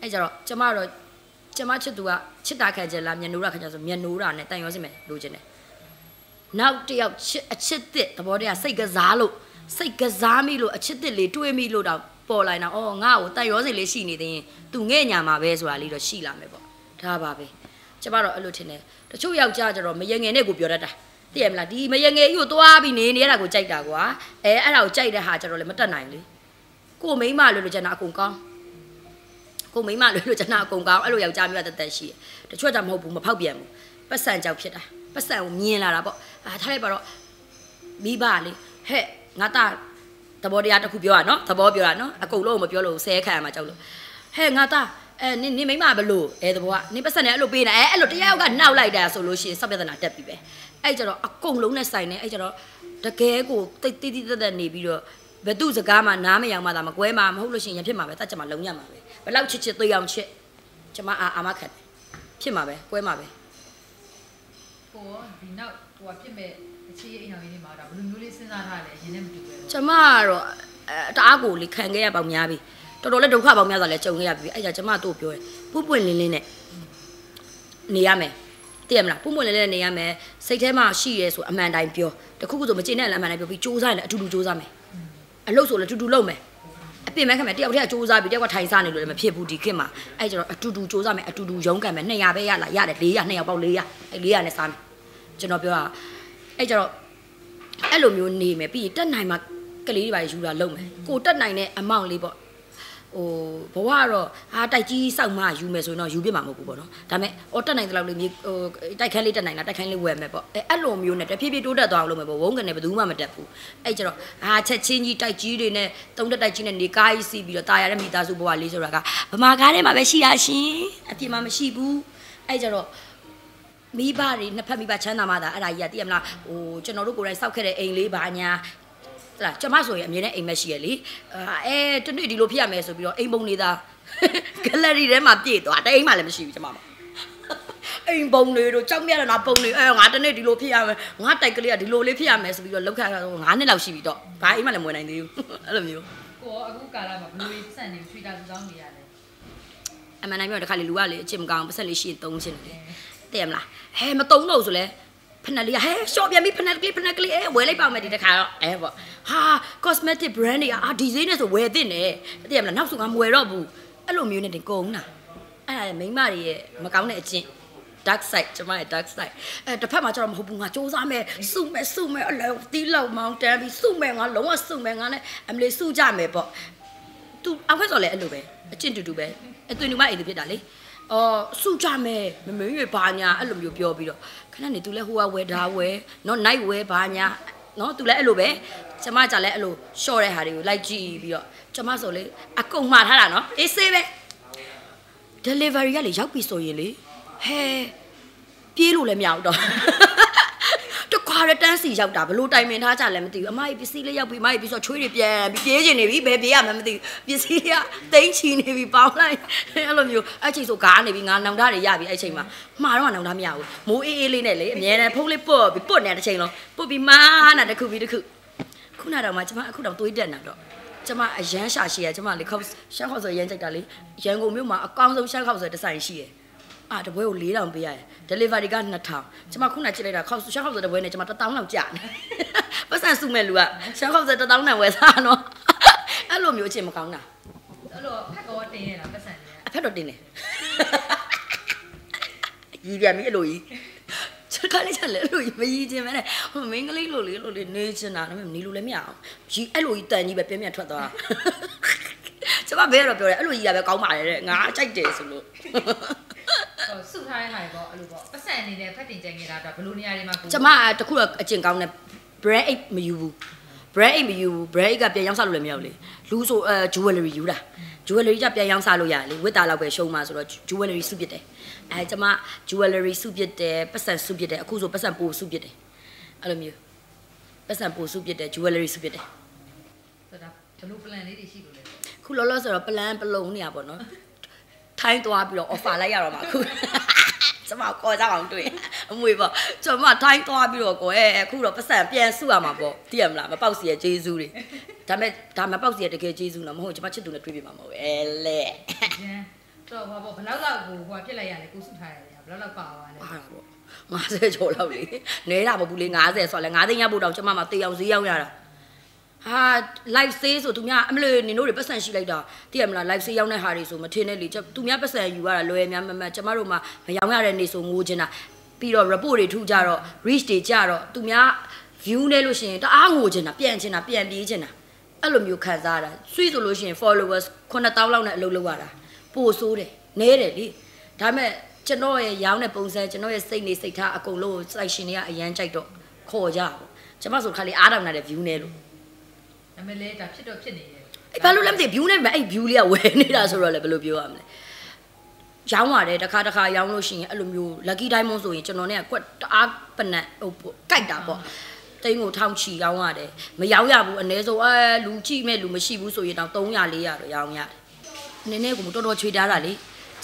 အဲ့ကြတော့ကျမတော့ကျမချစ်သူကချစ်တာခံကြလားမျက်နှိုးတာခံကြဆိုမျက်နှိုးတာနဲ့တန်ရောစင်ပဲလိုချင်တယ်နောက်တစ်ယောက်ချစ်အချစ်တစ်သဘောတရားစိတ်ကစားလို့ စိတ်ကစားမိလို့အချစ်တစ်လေးတွေးမိလို့တော့ပေါ်လာတာအော်ငါ့ကိုတက်ရောစင်လေးရှိနေသေးရင်သူငဲ့ညာမှာပဲဆိုတာလေးတော့ရှိလာမယ်ပေါ့ဒါပါပဲကျမတော့အဲ့လိုထင်တယ်တချို့ယောက်ျားကျတော့မယငယ်နဲ့ကိုပြောတတ်တာသိရမလားဒီမယငယ်ကြီးကိုသွားပြီးနေနေရတာကိုကြိုက်တာကွာအဲအဲ့ဒါကိုကြိုက်တဲ့ဟာကျတော့လည်းမတက်နိုင်လေကိုမိမလွယ်လွယ်ကျန်တာအကုန်ကောင်းကိုမိမလွယ်လွယ်ကျန်တာအကုန်ကောင်းအဲ့လိုယောက်ျားမျိုးတသက်ရှိတယ်တချို့ကမဟုတ်ဘူးမဖောက်ပြန်ဘူးပတ်စံကြောက်ဖြစ်တာပတ်စံကိုမြင်လာတာပေါ့အာထားလိုက်ပါတော့မိဘလေဟဲ့ ငါသားသဘောတရားတစ်ခုပြောရနော်သဘောပြောတာနော်အကုန်လုံးမပြောလို့ဆဲခံရမှာကြောက်လို့ဟဲ့ငါသားအဲနင်နင်မိမဘလို့အဲတဘောကနင်ပတ်စံနဲ့အဲ့လိုပေးနေအဲအဲ့လိုတရားယောက်ကနှောက်လိုက်တာဆိုလို့ရှိရင်စက်ပြဿနာတက်ပြီပဲအဲ့ကြတော့အကုန်လုံးနဲ့ဆိုင်နေအဲ့ကြတော့တကယ်ကိုတိတ်တိတိတက်တက်နေပြီးတော့ဘသူစကားမှနားမယောင်မှသာမကွဲမှမဟုတ်လို့ရှိရင်ရဖြစ်မှာပဲတတ်ကြမှာလုံရမှာပဲဘလောက်ချစ်ချစ်သေးအောင်ချစ်ကျမအာအာမခတ်ဖြစ်မှာပဲကွဲမှာပဲကိုဒီနောက်ဟိုဖြစ်မဲ့ အခြေအိမ်တော်ကြီးတွေမှာတော့ဘယ်လိုမျိုးလေးစဉ်းစားထားလဲရင်းနဲ့မတူပဲကျမကတော့အဲတအားကိုလေခံခဲ့ရပေါင်းများပြီတော်တော်လေးဒုက္ခပေါင်းများစွာလည်းကြုံခဲ့ရပြီအဲ့ကြကျမတို့ပြောရပူပွင့်လင်းလင်းနဲ့နေရမယ်သိရမလားပူပွင့်လင်းလင်းနဲ့နေရမယ်စိတ်ထဲမှာရှိရဲဆိုအမှန်တိုင်းပြောတခုခုဆိုမကျေနပ်လည်းအမှန်တိုင်းပြောပြီးစူးစမ်းရင်လည်းအတူတူစူးစမ်းမယ်အလုပ်ဆိုလည်းအတူတူလုပ်မယ်အပြင်မဲ့ခမယ်တယောက်တည်းကစူးစမ်းပြီးတယောက်ကထိုင်စားနေလို့လည်းမဖြစ်ဘူးဒီခေတ်မှာအဲ့ကျတော့အတူတူစူးစမ်းမယ်အတူတူရုန်းကန်မယ်200ပဲရလားရတယ်400 200ပေါက်400အဲ့400နဲ့စားမယ်ကျွန်တော်ပြောတာ အဲ့ကျတော့အဲ့လိုမျိုးနေမယ်ပြီးရင်တက်နိုင်မှကလေးတွေပါယူတာလုပ်မယ်ကိုတက်နိုင်တဲ့အမောင့်လေးပေါ့ဟိုဘဝကတော့ဟာတိုက်ကြီးစောက်မှယူမယ်ဆိုရင်တော့ယူပြမှာမဟုတ်ဘူးပေါ့နော်ဒါပေမဲ့အော်တက်နိုင်တဲ့လောက်လေးမြေဟိုတိုက်ခန်းလေးတက်နိုင်လားတိုက်ခန်းလေးဝယ်မယ်ပေါ့အဲအဲ့လိုမျိုးနဲ့တဖြည်းဖြည်းတိုးတက်သွားအောင်လုပ်မယ်ပေါ့ဝုန်းကနေဘယ်သူမှမတက်ဘူးအဲ့ကျတော့ဟာချက်ချင်းကြီးတိုက်ကြီးတွေနဲ့တုံးတက်တိုက်ကြီးနဲ့နေကားကြီးစီးပြီးတော့တာရတဲ့မိသားစုဘဝလေးဆိုတာကဗမာကားထဲမှာပဲရှိတာရှင်အပြင်မှာမရှိဘူးအဲ့ကျတော့ မိဘတွေနှစ်ဖက်မိဘချမ်းသာမှသာအဲ့ဒါကြီးကသိရမလားဟိုကျွန်တော်တို့ကိုယ်တိုင်စောက်ခဲ့တဲ့အိမ်လေးဘာညာဟလာကျမဆိုရင်အမြင်နဲ့အိမ်မက်ရှိရလေအဲတနေ့ဒီလိုဖြစ်ရမယ်ဆိုပြီးတော့အိမ်ပုံနေတာဂယ်လရီထဲမှာပြည့်သွားတအိမ်မှလည်းမရှိဘူးကျမမှာအိမ်ပုံတွေတို့ကြောက်မြရနာပုံတွေအဲငါတနေ့ဒီလိုဖြစ်ရမယ်ငါတိုက်ကလေးကဒီလိုလေးဖြစ်ရမယ်ဆိုပြီးတော့လောက်ခါတော့9နှစ်လောက်ရှိပြီတော့ဘာအိမ်မှလည်းမဝင်နိုင်သေးဘူးအဲ့လိုမျိုးကိုအခုကာလမှာဘယ်လိုစံနေထွေတာစုဆောင်နေရလဲအမှန်တိုင်းပြောတခါလေလူကလေအချစ်မကောင်းပတ်ဆက်လေးရှိသုံးချင်တယ် တဲ့မလားဟဲမသုံးတော့ဆိုလဲဖနက်လေးဟဲရှော့ပြန်ပြီဖနက်ကလေးဖနက်ကလေးအဲဝယ်လိုက်ပါမယ်ဒီတစ်ခါတော့အဲပေါ့ဟာ cosmetic brand တွေကအာဒီဇိနဲ့ဆိုဝယ်သင့်တယ်သိရမလားနောက်ဆိုငါမဝယ်တော့ဘူးအဲ့လိုမျိုးနဲ့တင်ကုန်တာအဲ့ဒါမိမတွေရဲ့မကောင်းတဲ့အကျင့် dark side ကျွန်မရဲ့ dark side အဲတစ်ဖက်မှာကျတော့မဟုတ်ဘူးငါစူးစမ်းမယ်စုမယ်စုမယ်အလဲတီးလောက်မောင်းတန်းပြီးစုမယ်ငါလုံးဝစုမယ်ငါနဲ့အမလေးစုကြမယ်ပေါ့သူအောက်ဖက်ဆိုလဲအဲ့လိုပဲအကျင့်တူတူပဲအသွင်တူမအိမ်သူဖြစ်တာလေ အော်စုကြမယ်မမင်းရွေဘာညာအဲ့လိုမျိုးပြောပြီးတော့ခဏနေ तू လဲဟိုကဝယ်ဒါဝယ်နော် night ဝယ်ဘာညာနော် तू လဲအဲ့လိုပဲကျမကြလဲအဲ့လိုရှော့တဲ့ဟာတွေကိုလိုက်ကြည့်ပြီးတော့ကျမဆိုလေအကုန်မှားထားတာနော်အေးဆေးပဲ delivery ကလေရောက်ပြီဆိုရင်လေဟဲပြေးလို့လည်းမရတော့ ဘာရတန်းစီရောက်တာဘလို့တိုင်ပင်ထားကြလဲမသိဘူးအမကြီးပစ္စည်းလေးရောက်ပြီအမကြီးပြီးဆိုချွေးတွေပြန်ပြီးပြေးကျင်နေပြီဘယ်ပြေးရမှမသိဘူးပစ္စည်းတွေကတိမ့်ချီနေပြီပေါင်းလိုက်အဲ့လိုမျိုးအဲ့ချိန်ဆိုကားနေပြီငါနောင်တတွေရပြီအဲ့ချိန်မှာမှာတော့နောင်တမရဘူးမိုးအေးအေးလေးနဲ့လေအမြဲတမ်းဖုန်းလေးပုတ်ပြီးပုတ်နေတဲ့ချိန်လုံးပုတ်ပြီးမာနာတစ်ခုပြီးတစ်ခုခုနတော့မှကျမအခုတော့တွေးတက်နေတော့ကျမအရန်ရှာရှိရကျမလေခောက်ရှမ်းခောက်ဆိုရန်ကြိုက်တာလေရန်ကုန်မြို့မှာအကောင်းဆုံးရှမ်းခောက်ဆိုတဲ့ဆိုင်ရှိရ အာတပွဲကို4000ပေးရတယ် delivery က2000ကျမခုနကြည့်လိုက်တာခောက်ရှမ်းခောက်ဆိုတဲ့ပွဲနဲ့ကျမ1000လောက်ကြာနေပတ်စံစုမဲ့လူကရှမ်းခောက်ဆို1000နဲ့ဝယ်စားနော်အဲ့လိုမျိုးအချင်းမကောင်းတာအဲ့လိုဖက်ကောတင်ရတာပတ်စံနေရအဖက်တော့တင်းတယ်ရီပြန်ပြီအဲ့လိုကြီးချက်ခါလေးချက်လေအဲ့လိုကြီးမရီခြင်းပဲနဲ့ဟိုမင်းကလေးလိုလေးလိုလေးနေချင်တာဒါပေမဲ့နေလို့လည်းမရအောင်ရီအဲ့လိုကြီးတန်ကြီးပဲပြင်းပြထွက်သွားကျမဘယ်တော့ပြောရဲအဲ့လိုကြီးကပဲကောင်းပါတယ်တဲ့ငါကြိုက်တယ်ဆိုလို့ ဟိုစုထားတဲ့ဟာတွေပေါ့အဲ့လိုပေါ့ပတ်စံအနေနဲ့ဖက်တင်ကြနေတာတော့ဘယ်လိုနေရာတွေမှာကိုကျမတခုတော့အကျင့်ကောင်းတဲ့ brand 8မယူဘူး brand 8မယူဘူး brand 8ကပြန်ရောင်းစားလို့လည်းမရဘူးလေလူဆိုအဲ jewelry ယူတာ jewelry ကြပြန်ရောင်းစားလို့ရတယ်လေဝတ်တာလောက်ပဲရှုံးမှာဆိုတော့ jewelry စုပစ်တယ်အဲကျမ jewelry စုပစ်တယ်ပတ်စံစုပစ်တယ်အခုဆိုပတ်စံပိုစုပစ်တယ်အဲ့လိုမျိုးပတ်စံပိုစုပစ်တယ် jewelry စုပစ်တယ်ဆိုတာဘယ်လို plan လေးတွေရှိလို့လဲခုလောလောဆိုတော့ plan ပလုံနေရပါတော့ ထိုင်းသွားပြီးတော့ offer လိုက်ရတော့မှာအခုကျမကော်ကြအောင်တွေ့အမွေပေါ့ကျမထိုင်းသွားပြီးတော့ကိုယ်အခုတော့ပတ်စံပြန်စုရမှာပေါ့သိရမလားမပေါက်စီရဲ့ဂျေဇူးတွေဒါမဲ့ဒါမပေါက်စီရဲ့တကယ်ဂျေဇူးနော်မဟုတ်ကျမချစ်သူနဲ့တွေ့ပြမှာမဟုတ်အဲလေကျန်တော့ဟောပေါ့ဘယ်လောက်လောက်ကိုဟိုဖြစ်လိုက်ရလဲကိုစုထားရတယ်ဘယ်လောက်လောက်ပါသွားလဲအားတာပေါ့50ကျော်လောက်လေနဲတာမဟုတ်ဘူးလေ50ဆိုတော့လေ9သိန်းရဖို့တောင်ကျမမှာတေးအောင်ဈေးရောက်ရတာ ဟာ live sale ဆိုသူများအမလို့နင်တို့တွေပတ်စံရှိလိုက်တာသိရမလား live sale ရောက်တဲ့ဟာတွေဆိုမထင်နဲ့လေသူများပတ်စံယူရတာလွယ်များမမကျမတို့မှမရောင်းရတဲ့နေဆိုငိုချင်တာပြီးတော့ report တွေထူကြတော့ reach တွေကြတော့သူများ view နဲ့လို့ရှိရင်တအားငိုချင်တာပြန်ချင်တာပြန်ပြေးချင်တာအဲ့လိုမျိုးခံစားရတာ sweet ဆိုလို့ရှိရင် followers 9000လောက်နဲ့အလုပ်လုပ်ရတာပိုဆိုးတယ်နဲတယ်လေဒါပေမဲ့ကျွန်တော်ရဲ့ရောင်းတဲ့ပုံစံကျွန်တော်ရဲ့စိတ်နေစိတ်ထားအကုန်လုံးစိုက်ရှင်တွေကအရန်ကြိုက်တော့ခေါ်ကြပါကျွန်မဆိုခါလေးအားတောင်နေတဲ့ view နဲ့လို့ ဒါပေမဲ့လေဒါဖြစ်တော့ဖြစ်နေတယ်အဲ့ဘာလို့လဲမသိ view နဲ့ပဲအဲ့ view လေးကဝယ်နေတာဆိုတော့လည်းဘယ်လိုပြောရမလဲရောင်းရတယ်တစ်ခါတစ်ခါရောင်းလို့ရှိရင်အဲ့လိုမျိုး lucky diamond ဆိုရင်ကျွန်တော်နဲ့ကွက်တအားပနက်ဟိုကြိုက်တာပေါ့တိန်းကိုထောင်ချီရောင်းရတယ်မရောင်းရဘူးအနည်းဆုံးအဲလူကြည့်မဲ့လူမရှိဘူးဆိုရင်တော့300 400တော့ရောင်းရတယ်နည်းနည်းကိုတော်တော်ချွေထားတာလေ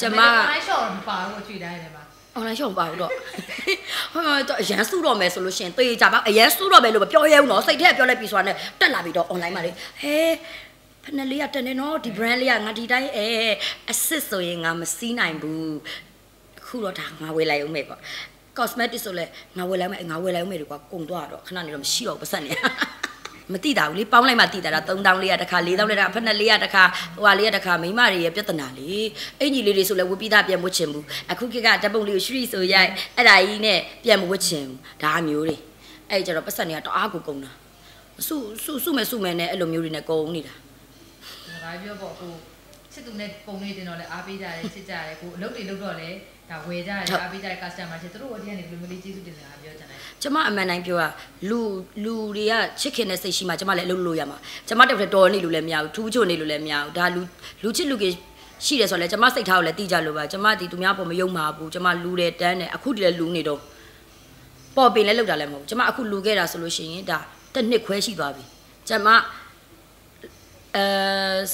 ကျမက online shop မပါဘူးချွေတိုင်းတယ်မှာ online shop မပါဘူးတော့ဟိုတော့အရန်စုတော့မယ်ဆိုလို့ရှိရင်တေးကြပါအရန်စုတော့မယ်လို့မပြောရဲဘူးနော်စိတ်ထဲကပြောလိုက်ပြီဆိုတာနဲ့တက်လာပြီတော့ online မှာလေဟဲဖက်နလေးကတက်နေနော်ဒီ brand လေးကငါဒီတိုင်းအဲအစ်စ်ဆိုရင်ငါမစီးနိုင်ဘူးအခုတော့ဒါငါဝယ်လိုက်အောင်မယ်ပေါ့ cosmetic ဆိုလဲငါဝယ်လိုက်မယ်ငါဝယ်လိုက်အောင်မယ်ဒီကွာကုန်သွားတော့ခဏနေတော့မရှိတော့ဘူးပတ်စံနေ မတိတာဘူးလေပေါင်းလိုက်မှတိတာ3000လေးရတစ်ခါ4000လေးတခါဖက်နယ်လေးရတစ်ခါဟိုဟာလေးရတစ်ခါမိမတွေရဲ့ပြဿနာလေအင်ကြီးလေးတွေဆိုလဲဝတ်ပြီးသားပြန်ဝတ်ချင်ဘူးအခုခေတ်ကဓာတ်ပုံလေးကိုရွှိဆိုရိုက်အဲ့ဒါကြီးနဲ့ပြန်မဝတ်ချင်ဘူးဒါအမျိုးတွေအဲ့ကြတော့ပတ်စံတွေကတအားကိုကုန်တာစုစုစုမဲ့စုမဲ့နဲ့အဲ့လိုမျိုးတွေနဲ့ကုန်နေတာဒါပြောပေါ့ကိုချစ်သူနဲ့ပုံလေးတင်တော့လဲအားပေးကြတယ်ချစ်ကြတယ်ကိုအလုပ်တွေလုပ်တော့လဲ ဒါဝယ်ကြတယ်အားပေးကြတယ် customer ချစ်သူတို့အတင်းကနေဘယ်လိုမျိုးလေးကျေးဇူးတင်စရာပြောချင်တယ်ကျမအမှန်တိုင်းပြောတာလူလူတွေကချစ်ခင်တဲ့စိတ်ရှိမှကျမလည်းအလုပ်လုပ်လို့ရမှာကျမတက်တဲ့တော်နေလို့လည်းမရဘူးထူးချိုနေလို့လည်းမရဘူးဒါလူလူချစ်လူကြီးရှိတယ်ဆိုတော့လေကျမစိတ်ထားကိုလည်းတိကြလို့ပါကျမဒီသူများပေါ်မယုံပါဘူးကျမလူတယ်တန်းတယ်အခုတည်းလည်းလူနေတော့ပေါ်ပင်လည်းလောက်တာလည်းမဟုတ်ဘူးကျမအခုလူခဲ့တာဆိုလို့ရှိရင်ဒါတစ်နှစ်ခွဲရှိသွားပြီကျမအဲ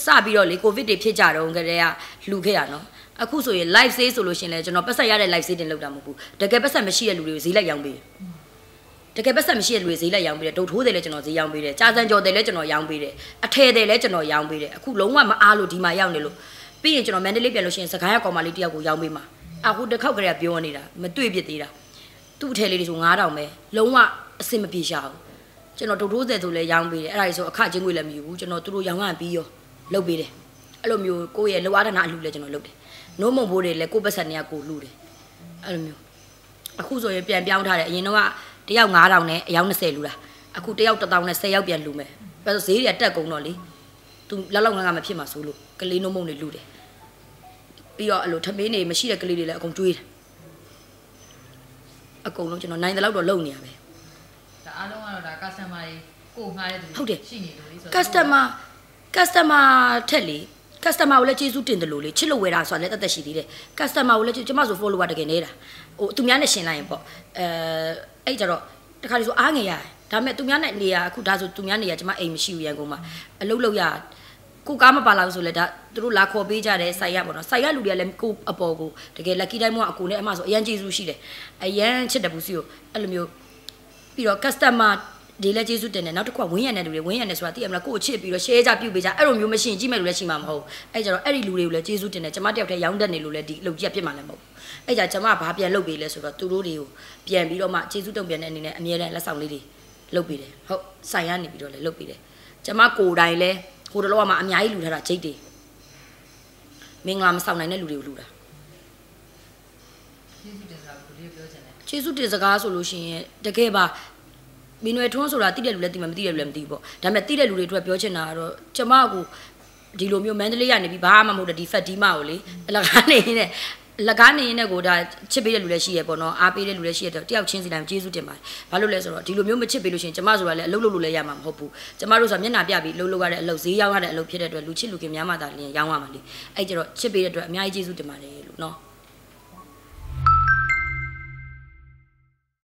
စပြီးတော့လေကိုဗစ်တွေဖြစ်ကြတော့ကြတဲ့ကလူခဲ့ရနော် အခုဆိုရင် live sale ဆိုလို့ရှိရင်လည်းကျွန်တော်ပတ်ဆက်ရတဲ့ live sale တင်လုပ်တာမဟုတ်ဘူးတကယ်ပတ်ဆက်မရှိတဲ့လူတွေကိုဈေးလိုက်ရောင်းပေးတယ်တကယ်ပတ်ဆက်မရှိတဲ့လူတွေဈေးလိုက်ရောင်းပေးတယ်ဒုတ်ထိုးတယ်လည်းကျွန်တော်ဈေးရောင်းပေးတယ်ကြာစံကြော်တယ်လည်းကျွန်တော်ရောင်းပေးတယ်အထည်တယ်လည်းကျွန်တော်ရောင်းပေးတယ်အခုလုံးဝမအားလို့ဒီမှာရောက်နေလို့ပြီးရင်ကျွန်တော်မန္တလေးပြန်လို့ရှိရင်စကိုင်းရကောင်မလေးတယောက်ကိုရောင်းပေးမှာအခုတစ်ခေါက်ကလေးကပြောနေတာမတွေ့ပြစ်သေးတာသူ့အထည်လေးတွေဆို9000ပဲလုံးဝအဆင်မပြေရှာဘူးကျွန်တော်ဒုတ်ထိုးတယ်ဆိုလည်းရောင်းပေးတယ်အဲ့ဒါကြီးဆိုအခချင်းငွေလည်းမယူဘူးကျွန်တော်သူတို့ရောင်းရပြီးရောလုပ်ပေးတယ်အဲ့လိုမျိုးကိုယ့်ရဲ့လောအားဒနာအလှလည်းကျွန်တော်လုပ်တယ် နိုးမုံဘိုးတွေလည်းကိုယ့်ပတ်ဆက်နေရကိုလှူတယ်အဲ့လိုမျိုးအခုဆိုရင်ပြန်ပြောင်းထားတယ်အရင်တော့ကတယောက်9000နဲ့အယောက်20လူတာအခုတယောက်1000နဲ့10ယောက်ပြန်လူမယ်ဘာလို့ဈေးတွေကတက်ကုန်တော့လေသူလောက်လောက်ငန်းငန်းမဖြစ်မှာစိုးလို့ကလေးနှုံမုံတွေလူတယ်ပြီးတော့အဲ့လိုထမင်းတွေမရှိတဲ့ကလေးတွေလည်းအကုန်ကျွေးတယ်အကုန်လုံးကျွန်တော်နိုင်တဲ့လောက်တော့လုံနေရပဲဒါအားလုံးကတော့ဒါ customer တွေကိုငှားတဲ့သူဟုတ်တယ်ရှိနေလို့လေဆိုတော့ customer customer ထက်လေ customer ကိုလည်းကျေးဇူးတင်တယ်လို့လေချစ်လို့ဝယ်တာဆိုတာလည်းတက်တက်ရှိသေးတယ် customer ကိုလည်းကျေးကျမဆို follower တကယ်နေတာဟိုသူများနဲ့ရှင်းလိုက်ရင်ပေါ့အဲအဲ့ကြတော့တခါလေဆိုအားငယ်ရတယ်ဒါပေမဲ့သူများနဲ့နေရအခုဒါဆိုသူများနေရကျမအိမ်မရှိဘူးရန်ကုန်မှာအလုပ်လုပ်ရကိုကားမပါလာဘူးဆိုလဲဒါသူတို့လာခေါ်ပေးကြတယ်စိုက်ရပေါ့နော်စိုက်ရလူတွေကလည်းကိုအပေါ်ကိုတကယ် lucky time ကအကူနဲ့အမဆိုအရန်ကျေးဇူးရှိတယ်အရန်ချစ်တယ်ဘူးစီကိုအဲ့လိုမျိုးပြီးတော့ customer ဒီလည်းကျေးဇူးတင်တယ်နောက်တစ်ခုကဝင်းရံတဲ့လူတွေဝင်းရံတယ်ဆိုတာသိရမလားကိုကိုချစ်ပြီးတော့ share ကြပြုတ်ပေးကြအဲ့လိုမျိုးမရှိရင်ကြည့်မဲ့လူလည်းရှိမှာမဟုတ်အဲ့ကြတော့အဲ့ဒီလူတွေကိုလည်းကျေးဇူးတင်တယ်ကျမတယောက်တည်းရောင်းတတ်နေလို့လည်းဒီအလုပ်ကြီးကပြစ်မှာလည်းမဟုတ်အဲ့ကြကျမဘာပြန်လုပ်ပေးလဲဆိုတော့သူတို့တွေကိုပြန်ပြီးတော့မှကျေးဇူးတုံပြန်တဲ့အနေနဲ့အမြဲတမ်းလက်ဆောင်လေးတွေလုပ်ပေးတယ်ဟုတ်ဆိုင်ရနေပြီးတော့လည်းလုပ်ပေးတယ်ကျမကိုယ်တိုင်လဲဟိုတလောကမှအများကြီးလူထားတာဂျိတ်တွေမင်္ဂလာမဆောင်နိုင်တဲ့လူတွေကိုလူတာကျေးဇူးတင်ဆိုတာကိုလေးပြောချင်တယ်ကျေးဇူးတင်စကားဆိုလို့ရှိရင်တကယ်ပါ မင်းွယ်ထွန်းဆိုတာတိတဲ့လူလည်းတိမှာမတိတဲ့လူလည်းမသိဘူးပေါ့ဒါပေမဲ့တိတဲ့လူတွေအတွက်ပြောချင်တာကတော့ကျမကိုဒီလိုမျိုးမန္တလေးကနေပြီးဘာမှမဟုတ်တဲ့ဒီဖက်ဒီမကိုလေအလကားနေနေလကားနေနေကိုဒါချစ်ပေးတဲ့လူလည်းရှိရပေါ့နော်အားပေးတဲ့လူလည်းရှိရတော့တယောက်ချင်းစီတိုင်းကျေးဇူးတင်ပါတယ်ဘာလို့လဲဆိုတော့ဒီလိုမျိုးမချစ်ပေးလို့ရှိရင်ကျမဆိုတာလည်းအလုပ်လုပ်လို့လည်းရမှာမဟုတ်ဘူးကျမတို့ဆိုတာမျက်နှာပြပြီးလှုပ်လှုပ်ရတဲ့အလုပ်ဈေးရောက်ရတဲ့အလုပ်ဖြစ်တဲ့အတွက်လူချစ်လူခင်များမှသာလျင်ရောင်းရမှာလေအဲ့ကြတော့ချစ်ပေးတဲ့အတွက်အများကြီးကျေးဇူးတင်ပါတယ်လို့နော်